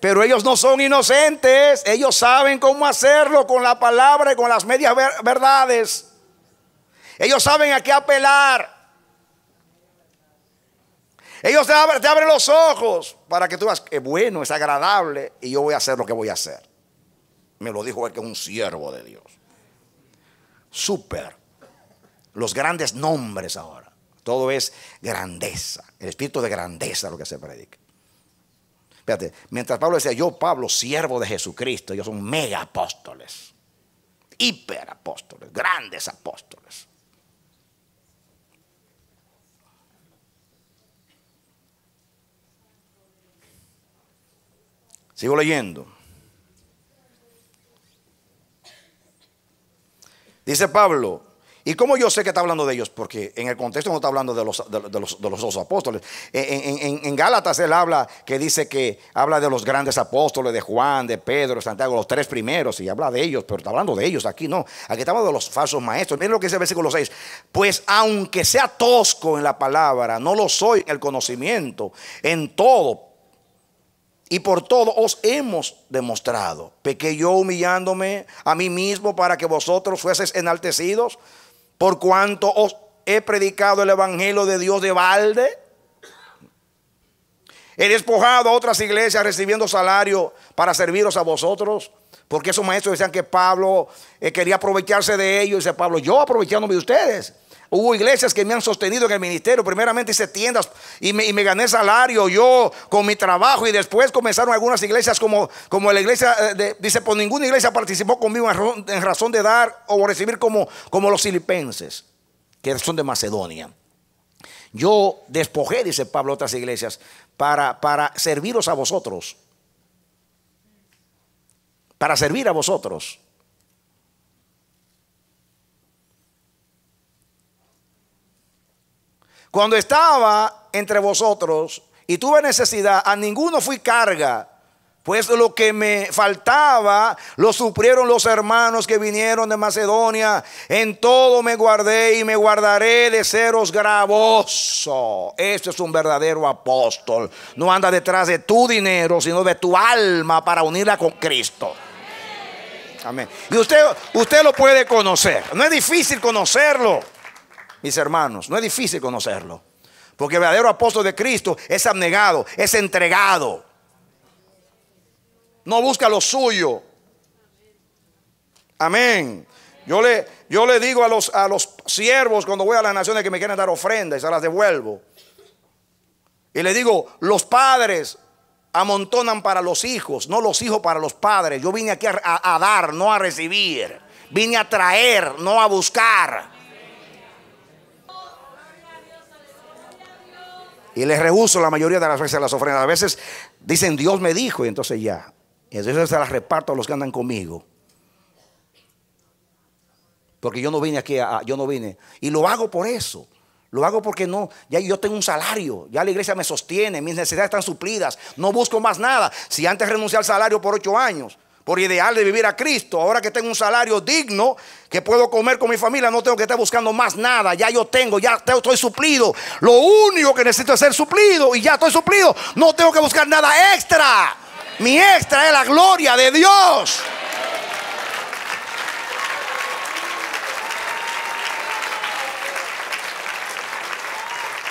pero ellos no son inocentes. Ellos saben cómo hacerlo con la palabra y con las medias ver- verdades. Ellos saben a qué apelar. Ellos te abren, te los ojos para que tú veas que bueno, es agradable y yo voy a hacer lo que voy a hacer. Me lo dijo el que es un siervo de Dios. Súper. Los grandes nombres ahora. Todo es grandeza. El espíritu de grandeza lo que se predica. Fíjate, mientras Pablo decía, yo Pablo, siervo de Jesucristo, ellos son mega apóstoles, hiper apóstoles, grandes apóstoles. Sigo leyendo. Dice Pablo, ¿y cómo yo sé que está hablando de ellos? Porque en el contexto no está hablando de los, de, los, de los dos apóstoles. En Gálatas él habla que dice que habla de los grandes apóstoles, de Juan, de Pedro, de Santiago, los tres primeros, y habla de ellos, pero está hablando de ellos aquí, no. Aquí está hablando de los falsos maestros. Miren lo que dice el versículo 6. Pues aunque sea tosco en la palabra, no lo soy en el conocimiento, en todo, y por todo os hemos demostrado. Pequé yo humillándome a mí mismo para que vosotros fueseis enaltecidos, por cuanto os he predicado el evangelio de Dios de balde. He despojado a otras iglesias recibiendo salario para serviros a vosotros. Porque esos maestros decían que Pablo eh, quería aprovecharse de ellos. Dice Pablo, yo aprovechándome de ustedes. Hubo iglesias que me han sostenido en el ministerio. Primeramente hice tiendas y me, gané salario yo con mi trabajo. Y después comenzaron algunas iglesias como, como la iglesia, eh, de- dice, pues ninguna iglesia participó conmigo en razón de dar o recibir como, como los filipenses, que son de Macedonia. Yo despojé, dice Pablo, otras iglesias para, para serviros a vosotros. Para servir a vosotros. Cuando estaba entre vosotros y tuve necesidad, a ninguno fui carga, pues lo que me faltaba lo suplieron los hermanos que vinieron de Macedonia. En todo me guardé y me guardaré de seros gravoso. Este es un verdadero apóstol. No anda detrás de tu dinero, sino de tu alma para unirla con Cristo. Amén. Y usted, usted lo puede conocer. No es difícil conocerlo mis hermanos, no es difícil conocerlo. Porque el verdadero apóstol de Cristo es abnegado, es entregado. No busca lo suyo. Amén. Yo le, yo le digo a los, a los siervos cuando voy a las naciones que me quieren dar ofrendas se las devuelvo. Y le digo, los padres amontonan para los hijos, no los hijos para los padres. Yo vine aquí a dar, no a recibir. Vine a traer, no a buscar. Y les rehuso la mayoría de las veces las ofrendas. A veces dicen, Dios me dijo, y entonces ya. Y entonces se las reparto a los que andan conmigo. Porque yo no vine aquí, a- yo no vine. Y lo hago por eso. Lo hago porque no, ya yo tengo un salario, ya la iglesia me sostiene, mis necesidades están suplidas, no busco más nada. Si antes renuncié al salario por ocho años, por ideal de vivir a Cristo, ahora que tengo un salario digno, que puedo comer con mi familia, no tengo que estar buscando más nada, ya yo tengo, ya estoy suplido. Lo único que necesito es ser suplido y ya estoy suplido, no tengo que buscar nada extra. Mi extra es la gloria de Dios.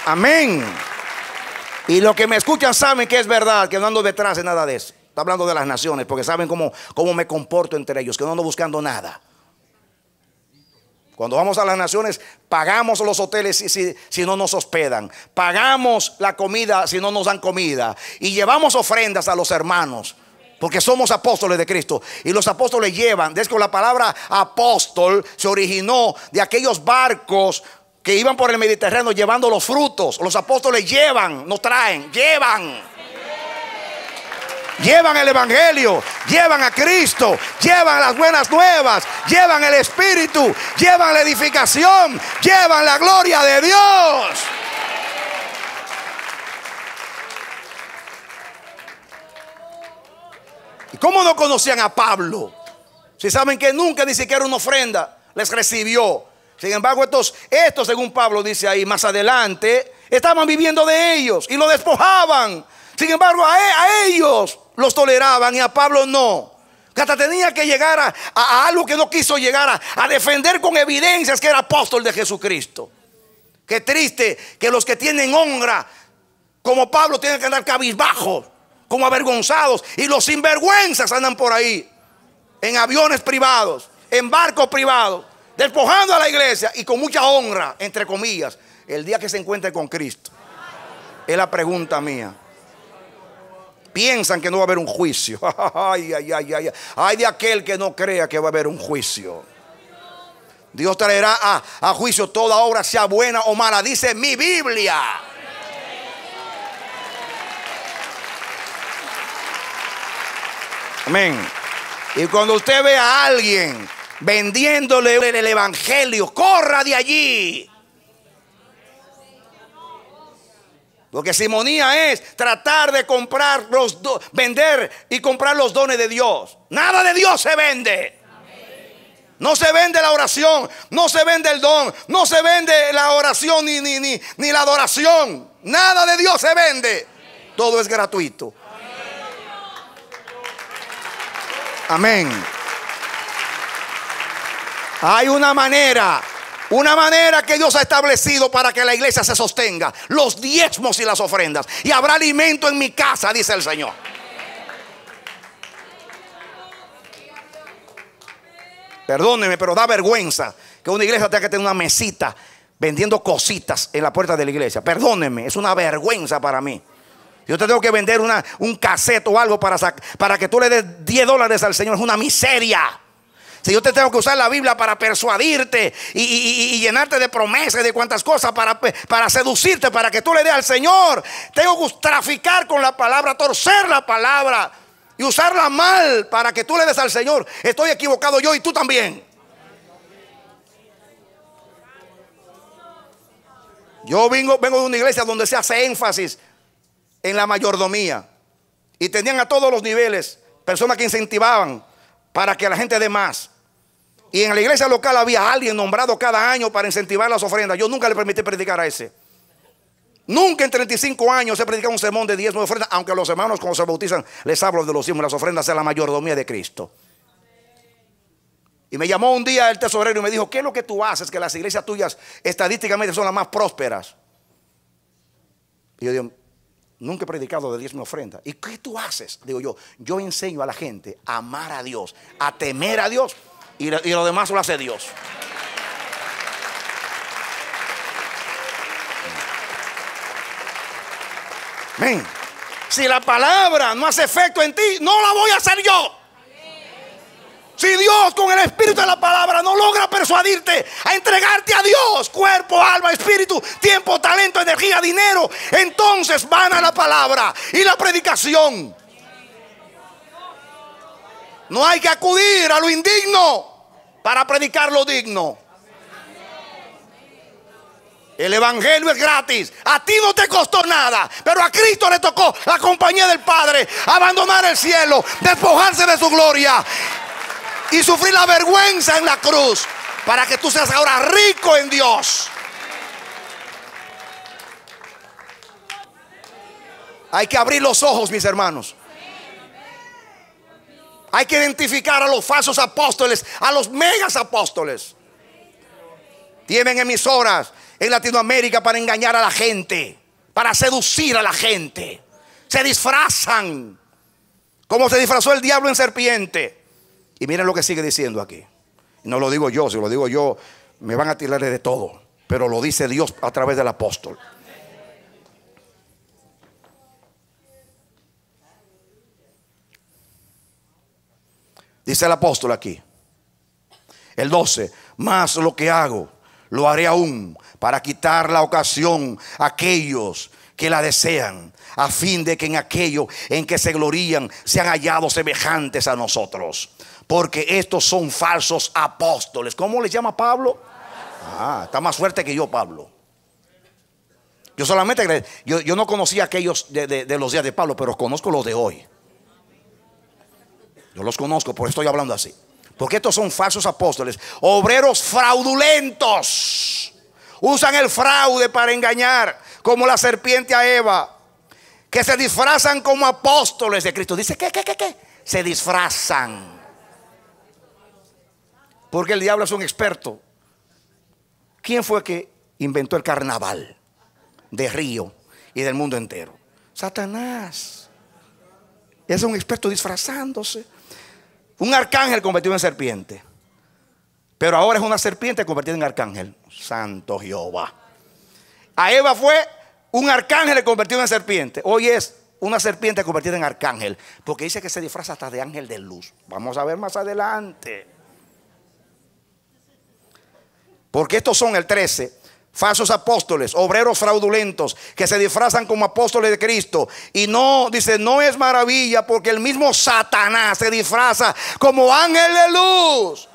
Amén. Y los que me escuchan saben que es verdad, que no ando detrás de nada de eso. Está hablando de las naciones, porque saben cómo, cómo me comporto entre ellos, que no ando buscando nada. Cuando vamos a las naciones, pagamos los hoteles si, si- si no nos hospedan, pagamos la comida si no nos dan comida, y llevamos ofrendas a los hermanos. Porque somos apóstoles de Cristo. Y los apóstoles llevan, desde que la palabra apóstol se originó de aquellos barcos que iban por el Mediterráneo llevando los frutos. Los apóstoles llevan, no traen, llevan. Llevan el Evangelio, llevan a Cristo, llevan las buenas nuevas, llevan el Espíritu, llevan la edificación, llevan la gloria de Dios. ¿Y cómo no conocían a Pablo? Si saben que nunca ni siquiera una ofrenda les recibió. Sin embargo, estos, estos, según Pablo dice ahí más adelante, estaban viviendo de ellos y lo despojaban. Sin embargo, a, e- a ellos los toleraban y a Pablo no. Hasta tenía que llegar a algo que no quiso llegar a, a defender con evidencias que era apóstol de Jesucristo. Qué triste que los que tienen honra, como Pablo, tienen que andar cabizbajos, como avergonzados, y los sinvergüenzas andan por ahí. en aviones privados, en barcos privados, despojando a la iglesia y con mucha honra, entre comillas, el día que se encuentre con Cristo. Es la pregunta mía. Piensan que no va a haber un juicio. Ay, ay, ay, ay. Ay de aquel que no crea que va a haber un juicio. Dios traerá a, a juicio toda obra, sea buena o mala. Dice mi Biblia. Amén. Y cuando usted ve a alguien vendiéndole el evangelio, corra de allí. Porque simonía es tratar de comprar los do- vender y comprar los dones de Dios. Nada de Dios se vende. No se vende la oración, no se vende el don, no se vende la oración ni, ni, ni, ni la adoración. Nada de Dios se vende. Todo es gratuito. Amén. Hay una manera, una manera que Dios ha establecido para que la iglesia se sostenga. Los diezmos y las ofrendas. Y habrá alimento en mi casa, dice el Señor. Perdóneme, pero da vergüenza que una iglesia tenga que tener una mesita vendiendo cositas en la puerta de la iglesia. Perdóneme, es una vergüenza para mí. Yo te tengo que vender un cassette o algo para, para que tú le des 10 dólares al Señor. Es una miseria. Si yo te tengo que usar la Biblia para persuadirte y, llenarte de promesas de cuantas cosas para, para seducirte, para que tú le des al Señor, tengo que traficar con la palabra, torcer la palabra y usarla mal para que tú le des al Señor. Estoy equivocado yo y tú también. Yo vengo, vengo de una iglesia donde se hace énfasis en la mayordomía. Y tenían a todos los niveles personas que incentivaban para que la gente dé más. Y en la iglesia local había alguien nombrado cada año para incentivar las ofrendas. Yo nunca le permití predicar a ese. Nunca en 35 años he predicado un sermón de diezmo de ofrendas, aunque a los hermanos cuando se bautizan les hablo de los diezmos las ofrendas de la mayordomía de Cristo. Y me llamó un día el tesorero y me dijo, ¿qué es lo que tú haces? Que las iglesias tuyas estadísticamente son las más prósperas. Y yo digo, nunca he predicado de diezmo ofrenda. ¿Y qué tú haces? Digo yo, yo enseño a la gente a amar a Dios, a temer a Dios y, lo- demás lo hace Dios. Amén. Si la palabra no hace efecto en ti, no la voy a hacer yo. Si Dios con el espíritu de la palabra no logra persuadirte a entregarte a Dios, cuerpo, alma, espíritu, tiempo, talento, energía, dinero, entonces van a la palabra y la predicación. No hay que acudir a lo indigno para predicar lo digno. El evangelio es gratis. A ti no te costó nada. Pero a Cristo le tocó la compañía del Padre. Abandonar el cielo. Despojarse de su gloria. Y sufrir la vergüenza en la cruz. Para que tú seas ahora rico en Dios. Hay que abrir los ojos, mis hermanos. Hay que identificar a los falsos apóstoles, a los megas apóstoles. Tienen emisoras en Latinoamérica para engañar a la gente, para seducir a la gente. Se disfrazan, como se disfrazó el diablo en serpiente. Y miren lo que sigue diciendo aquí. No lo digo yo, si lo digo yo, me van a tirar de todo. Pero lo dice Dios a través del apóstol. Dice el apóstol aquí. El 12. Más lo que hago, lo haré aún para quitar la ocasión a aquellos que la desean, a fin de que en aquello en que se glorían sean hallados semejantes a nosotros. Porque estos son falsos apóstoles. ¿Cómo les llama Pablo? Ah, está más fuerte que yo, Pablo. Yo solamente, yo, yo no conocía aquellos de, de- de los días de Pablo, pero conozco los de hoy. Yo los conozco, por eso estoy hablando así. Porque estos son falsos apóstoles, obreros fraudulentos. Usan el fraude para engañar, como la serpiente a Eva, que se disfrazan como apóstoles de Cristo. Dice, ¿qué, qué, qué, qué? Se disfrazan. Porque el diablo es un experto. ¿Quién fue que inventó el carnaval de Río y del mundo entero? Satanás. Es un experto disfrazándose. Un arcángel convertido en serpiente. Pero ahora es una serpiente convertida en arcángel. Santo Jehová. A Eva fue un arcángel convertido en serpiente. Hoy es una serpiente convertida en arcángel. Porque dice que se disfraza hasta de ángel de luz. Vamos a ver más adelante. Porque estos son el 13. Falsos apóstoles, obreros fraudulentos que se disfrazan como apóstoles de Cristo. Y no, dice, no es maravilla porque el mismo Satanás se disfraza como ángel de luz.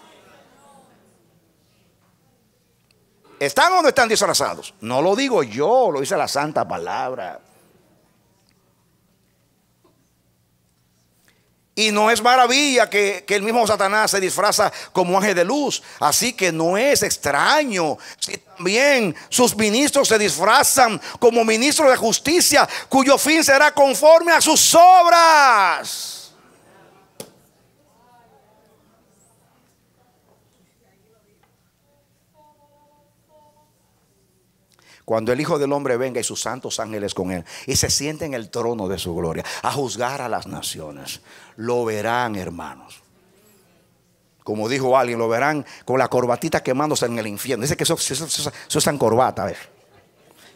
¿Están o no están disfrazados? No lo digo yo, lo dice la santa palabra. Y no es maravilla que, el mismo Satanás se disfraza como ángel de luz. Así que no es extraño si también sus ministros se disfrazan como ministros de justicia, cuyo fin será conforme a sus obras. Cuando el Hijo del Hombre venga y sus santos ángeles con él y se siente en el trono de su gloria a juzgar a las naciones, lo verán, hermanos. Como dijo alguien, lo verán con la corbatita quemándose en el infierno. Dice que eso, eso, es corbata, a ver.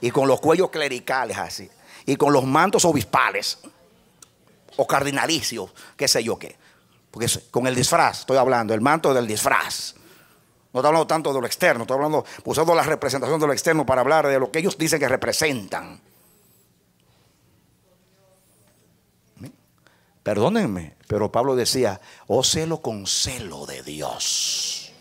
Y con los cuellos clericales así. Y con los mantos obispales. O cardinalicios, qué sé yo qué. Porque con el disfraz, estoy hablando, el manto del disfraz. No estoy hablando tanto de lo externo, estoy hablando, usando la representación de lo externo para hablar de lo que ellos dicen que representan. Perdónenme, pero Pablo decía, oh celo con celo de Dios.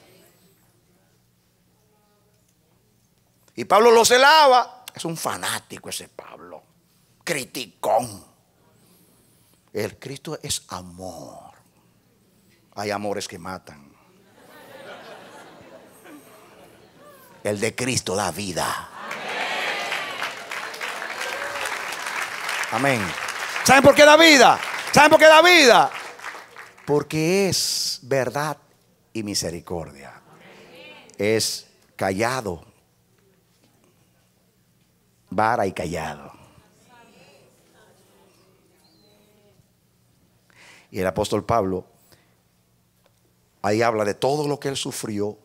Y Pablo lo celaba. Es un fanático ese Pablo. Criticón. El Cristo es amor. Hay amores que matan. El de Cristo da vida. Amén. ¿Saben por qué da vida? ¿Saben por qué da vida? Porque es verdad y misericordia. Es callado. Vara y callado. Y el apóstol Pablo ahí habla de todo lo que él sufrió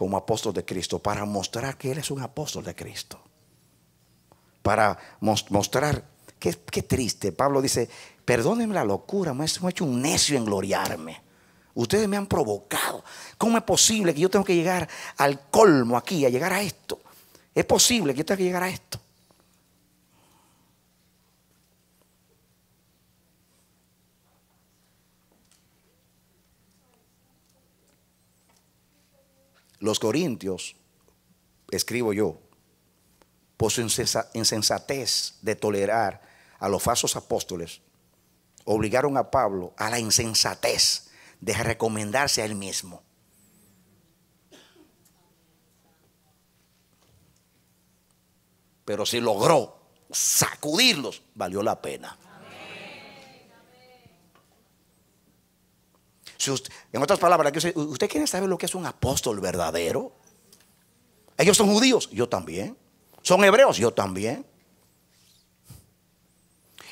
como apóstol de Cristo para mostrar que Él es un apóstol de Cristo. Para mostrar, qué, qué triste. Pablo dice, perdónenme la locura, me he hecho un necio en gloriarme. Ustedes me han provocado. ¿Cómo es posible que yo tengo que llegar al colmo aquí, a llegar a esto? Es posible que yo tenga que llegar a esto. Los corintios, escribo yo, por su insensatez de tolerar a los falsos apóstoles, obligaron a Pablo a la insensatez de recomendarse a él mismo. Pero si logró sacudirlos, valió la pena. En otras palabras, ¿usted quiere saber lo que es un apóstol verdadero? Ellos son judíos, yo también. Son hebreos, yo también.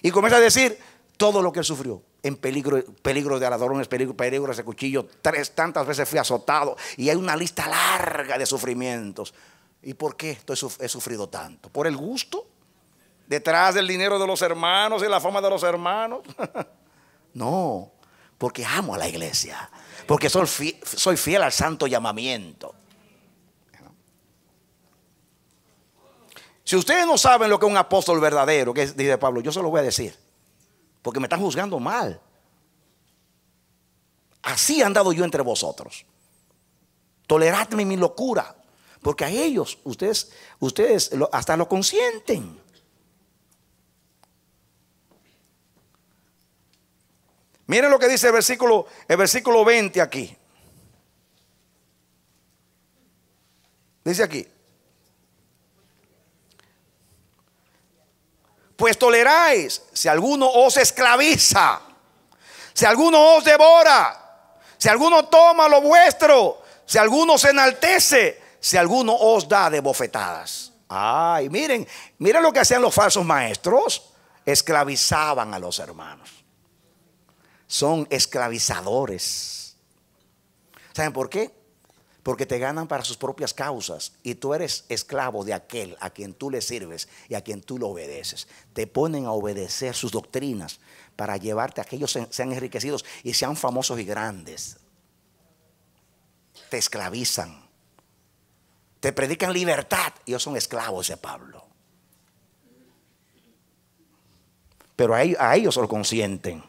Y comienza a decir todo lo que él sufrió. En peligro, peligro de aladrones, peligro, peligro de cuchillo. Tres, tantas veces fui azotado. Y hay una lista larga de sufrimientos. ¿Y por qué he sufrido tanto? ¿Por el gusto? ¿Detrás del dinero de los hermanos y la fama de los hermanos? no porque amo a la iglesia, porque soy fiel, al santo llamamiento. Si ustedes no saben lo que es un apóstol verdadero, que dice Pablo, yo se lo voy a decir, porque me están juzgando mal. Así he andado yo entre vosotros. Toleradme mi locura, porque a ellos ustedes, ustedes hasta lo consienten. Miren lo que dice el versículo, el versículo 20 aquí. Dice aquí. Pues toleráis si alguno os esclaviza, si alguno os devora, si alguno toma lo vuestro, si alguno se enaltece, si alguno os da de bofetadas. Ay, miren, miren lo que hacían los falsos maestros. Esclavizaban a los hermanos son esclavizadores. ¿Saben por qué? Porque te ganan para sus propias causas y tú eres esclavo de aquel a quien tú le sirves y a quien tú lo obedeces. Te ponen a obedecer sus doctrinas para llevarte a que ellos se- sean enriquecidos y sean famosos y grandes. Te esclavizan. Te predican libertad. Ellos son esclavos de Pablo. Pero a ellos, a ellos lo consienten.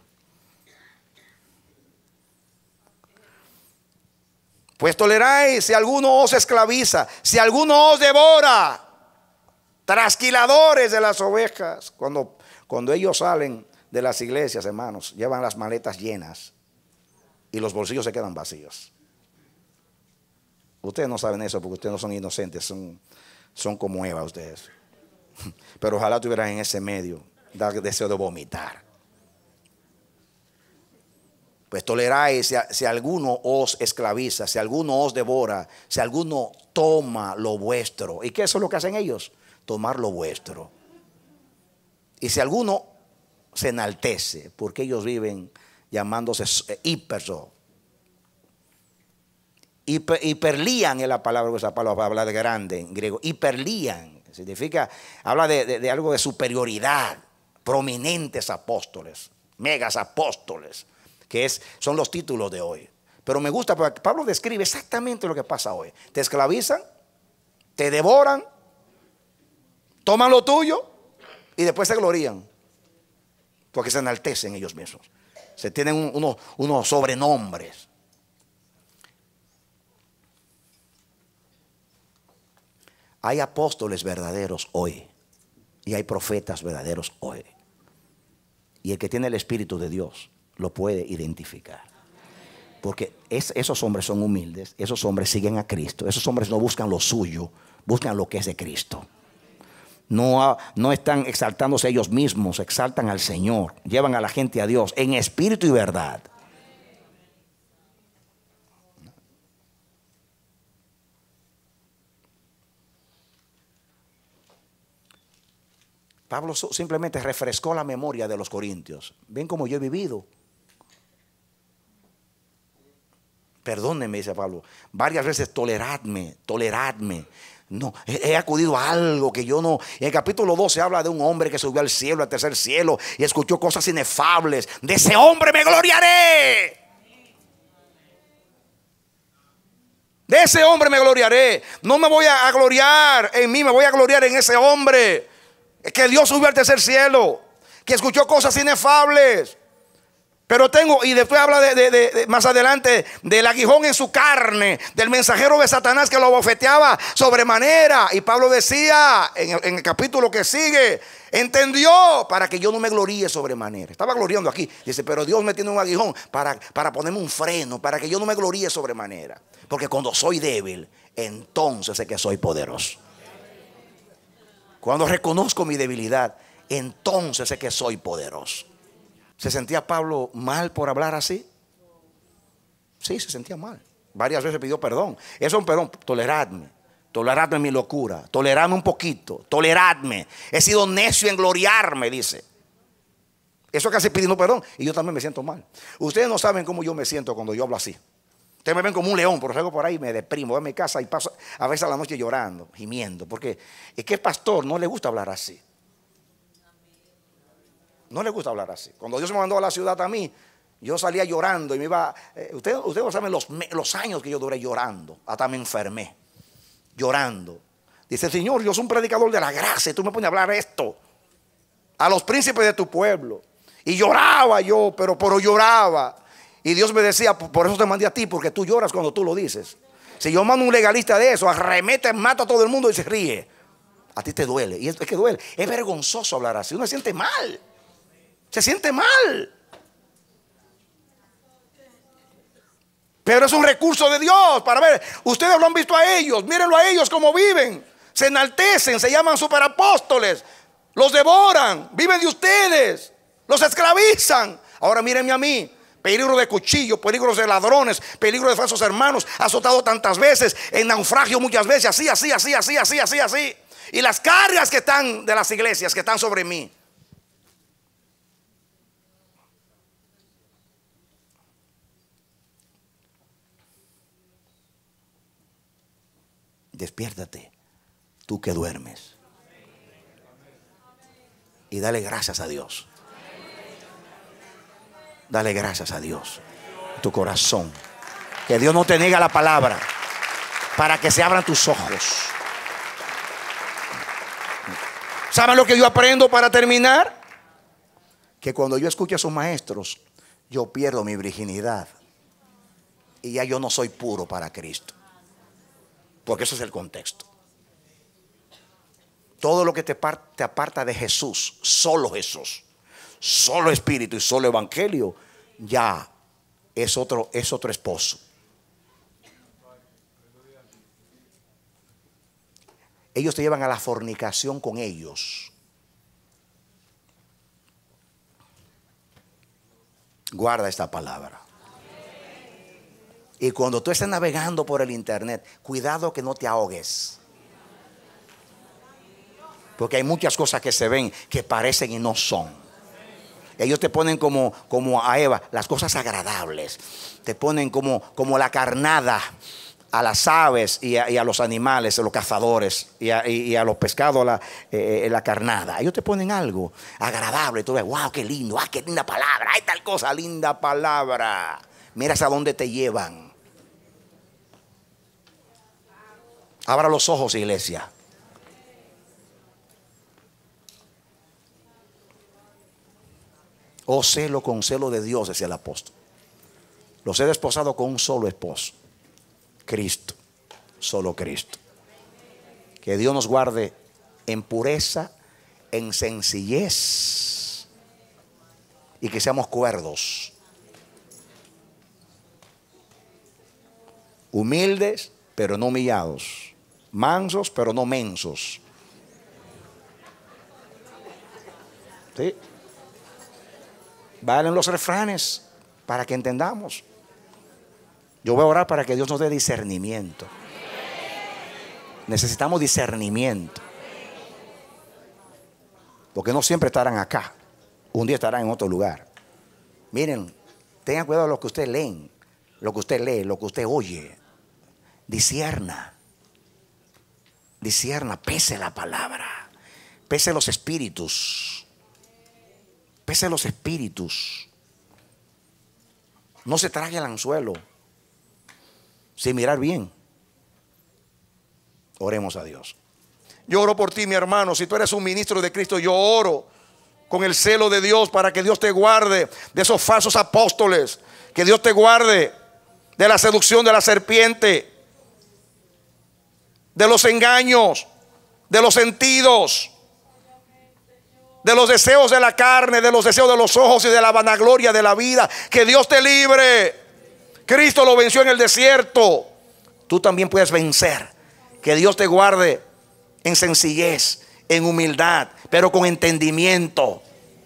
Pues toleráis si alguno os esclaviza, si alguno os devora, trasquiladores de las ovejas. Cuando, cuando ellos salen de las iglesias, hermanos, llevan las maletas llenas y los bolsillos se quedan vacíos. Ustedes no saben eso porque ustedes no son inocentes, son, son como Eva ustedes. Pero ojalá estuvieran en ese medio, deseo de vomitar. Pues toleráis si, alguno os esclaviza, si alguno os devora, si alguno toma lo vuestro. ¿Y qué es lo que hacen ellos? Tomar lo vuestro. Y si alguno se enaltece, porque ellos viven llamándose eh, hiperso. Hiper- hiperlían es la palabra, esa palabra habla de grande en griego. Hiperlían significa, habla de- de algo de superioridad. Prominentes apóstoles, megas apóstoles, que es, son los títulos de hoy. Pero me gusta porque Pablo describe exactamente lo que pasa hoy. Te esclavizan, te devoran, toman lo tuyo y después se glorían. Porque se enaltecen ellos mismos. Se tienen un- unos, unos sobrenombres. Hay apóstoles verdaderos hoy y hay profetas verdaderos hoy. Y el que tiene el Espíritu de Dios lo puede identificar. Porque es- esos hombres son humildes, esos hombres siguen a Cristo, esos hombres no buscan lo suyo, buscan lo que es de Cristo. No, no están exaltándose ellos mismos, exaltan al Señor, llevan a la gente a Dios en espíritu y verdad. Pablo simplemente refrescó la memoria de los corintios. Ven como yo he vivido. Perdónenme, dice Pablo. Varias veces toleradme, toleradme. No, he, acudido a algo que yo no. En el capítulo 12 habla de un hombre que subió al cielo, al tercer cielo, y escuchó cosas inefables. De ese hombre me gloriaré. De ese hombre me gloriaré. No me voy a gloriar en mí, me voy a gloriar en ese hombre. Que Dios subió al tercer cielo. Que escuchó cosas inefables. Pero tengo, y después habla de, de- de- más adelante del aguijón en su carne, del mensajero de Satanás que lo bofeteaba sobremanera. Y Pablo decía en el, en el capítulo que sigue, entendió para que yo no me gloríe sobremanera. Estaba gloriando aquí. Dice, pero Dios me tiene un aguijón para, para ponerme un freno, para que yo no me gloríe sobremanera. Porque cuando soy débil, entonces sé que soy poderoso. Cuando reconozco mi debilidad, entonces sé que soy poderoso. ¿Se sentía Pablo mal por hablar así? Sí, se sentía mal. Varias veces pidió perdón. Eso es un perdón. Toleradme. Toleradme mi locura. Toleradme un poquito. Toleradme. He sido necio en gloriarme, dice. Eso casi pidiendo perdón. Y yo también me siento mal. Ustedes no saben cómo yo me siento cuando yo hablo así. Ustedes me ven como un león, pero salgo por ahí y me deprimo. Voy a mi casa y paso a veces a la noche llorando, gimiendo. Porque es que el pastor no le gusta hablar así. No le gusta hablar así. Cuando Dios me mandó a la ciudad a mí, yo salía llorando y me iba. eh, ustedes, ustedes no saben los, años que yo duré llorando. Hasta me enfermé. Llorando. Dice, Señor, yo soy un predicador de la gracia tú me pones a hablar esto. A los príncipes de tu pueblo. Y lloraba yo, pero, pero lloraba. Y Dios me decía, por eso te mandé a ti, porque tú lloras cuando tú lo dices. Si yo mando un legalista de eso, arremete, mata a todo el mundo y se ríe. A ti te duele. Y es que duele. Es vergonzoso hablar así. Uno se siente mal. Se siente mal. Pero es un recurso de Dios para ver. Ustedes lo han visto a ellos. Mírenlo a ellos cómo viven. Se enaltecen, se llaman superapóstoles. Los devoran. Viven de ustedes. Los esclavizan. Ahora mírenme a mí. Peligro de cuchillo, peligro de ladrones, peligro de falsos hermanos, azotado tantas veces, en naufragio muchas veces, así, así, así, así, así, así, así. Y las cargas que están de las iglesias, que están sobre mí. Despiértate, tú que duermes. Y dale gracias a Dios. Dale gracias a Dios. Tu corazón. Que Dios no te niega la palabra para que se abran tus ojos. ¿Saben lo que yo aprendo para terminar? Que cuando yo escucho a sus maestros, yo pierdo mi virginidad. Y ya yo no soy puro para Cristo. Porque eso es el contexto. Todo lo que te, te aparta de Jesús, solo Jesús, solo Espíritu y solo Evangelio, ya es otro, es otro esposo. Ellos te llevan a la fornicación con ellos. Guarda esta palabra. Y cuando tú estés navegando por el internet, cuidado que no te ahogues. Porque hay muchas cosas que se ven que parecen y no son. Ellos te ponen como, como a Eva, las cosas agradables. Te ponen como, como la carnada a las aves y a, los animales, a los cazadores y a, y- y a los pescados, la, eh, eh, la carnada. Ellos te ponen algo agradable. Tú ves, wow, qué lindo, ah, qué linda palabra, hay tal cosa, linda palabra. Miras a dónde te llevan. Abra los ojos, iglesia. Oh celo con celo de Dios, decía el apóstol. Los he desposado con un solo esposo. Cristo. Solo Cristo. Que Dios nos guarde en pureza, en sencillez y que seamos cuerdos. Humildes, pero no humillados. Mansos, pero no mensos. ¿Sí? Valen los refranes para que entendamos. Yo voy a orar para que Dios nos dé discernimiento. Necesitamos discernimiento. Porque no siempre estarán acá. Un día estarán en otro lugar. Miren, tengan cuidado de lo que usted leen, lo que usted lee, lo que usted oye. Discierna. Discierna, pese la palabra. Pese los espíritus. Pese los espíritus. No se trague el anzuelo sin mirar bien. Oremos a Dios. Yo oro por ti, mi hermano. Si tú eres un ministro de Cristo, yo oro con el celo de Dios para que Dios te guarde de esos falsos apóstoles. Que Dios te guarde de la seducción de la serpiente, de los engaños, de los sentidos, de los deseos de la carne, de los deseos de los ojos y de la vanagloria de la vida. Que Dios te libre. Cristo lo venció en el desierto. Tú también puedes vencer. Que Dios te guarde en sencillez, en humildad, pero con entendimiento.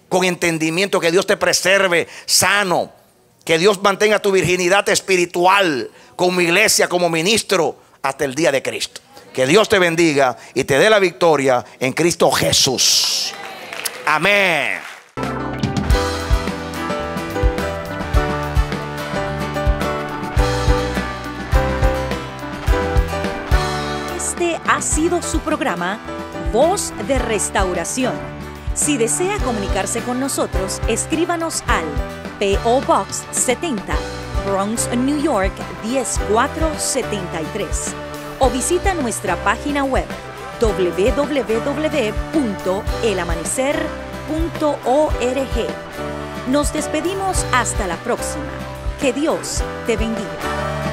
Con entendimiento, que Dios te preserve sano. Que Dios mantenga tu virginidad espiritual como iglesia, como ministro, hasta el día de Cristo. Que Dios te bendiga y te dé la victoria en Cristo Jesús. Amén. Este ha sido su programa Voz de Restauración. Si desea comunicarse con nosotros, escríbanos al PO Box 70, Bronx, New York 10473 o visita nuestra página web www.elamanecer.org. Nos despedimos hasta la próxima. Que Dios te bendiga.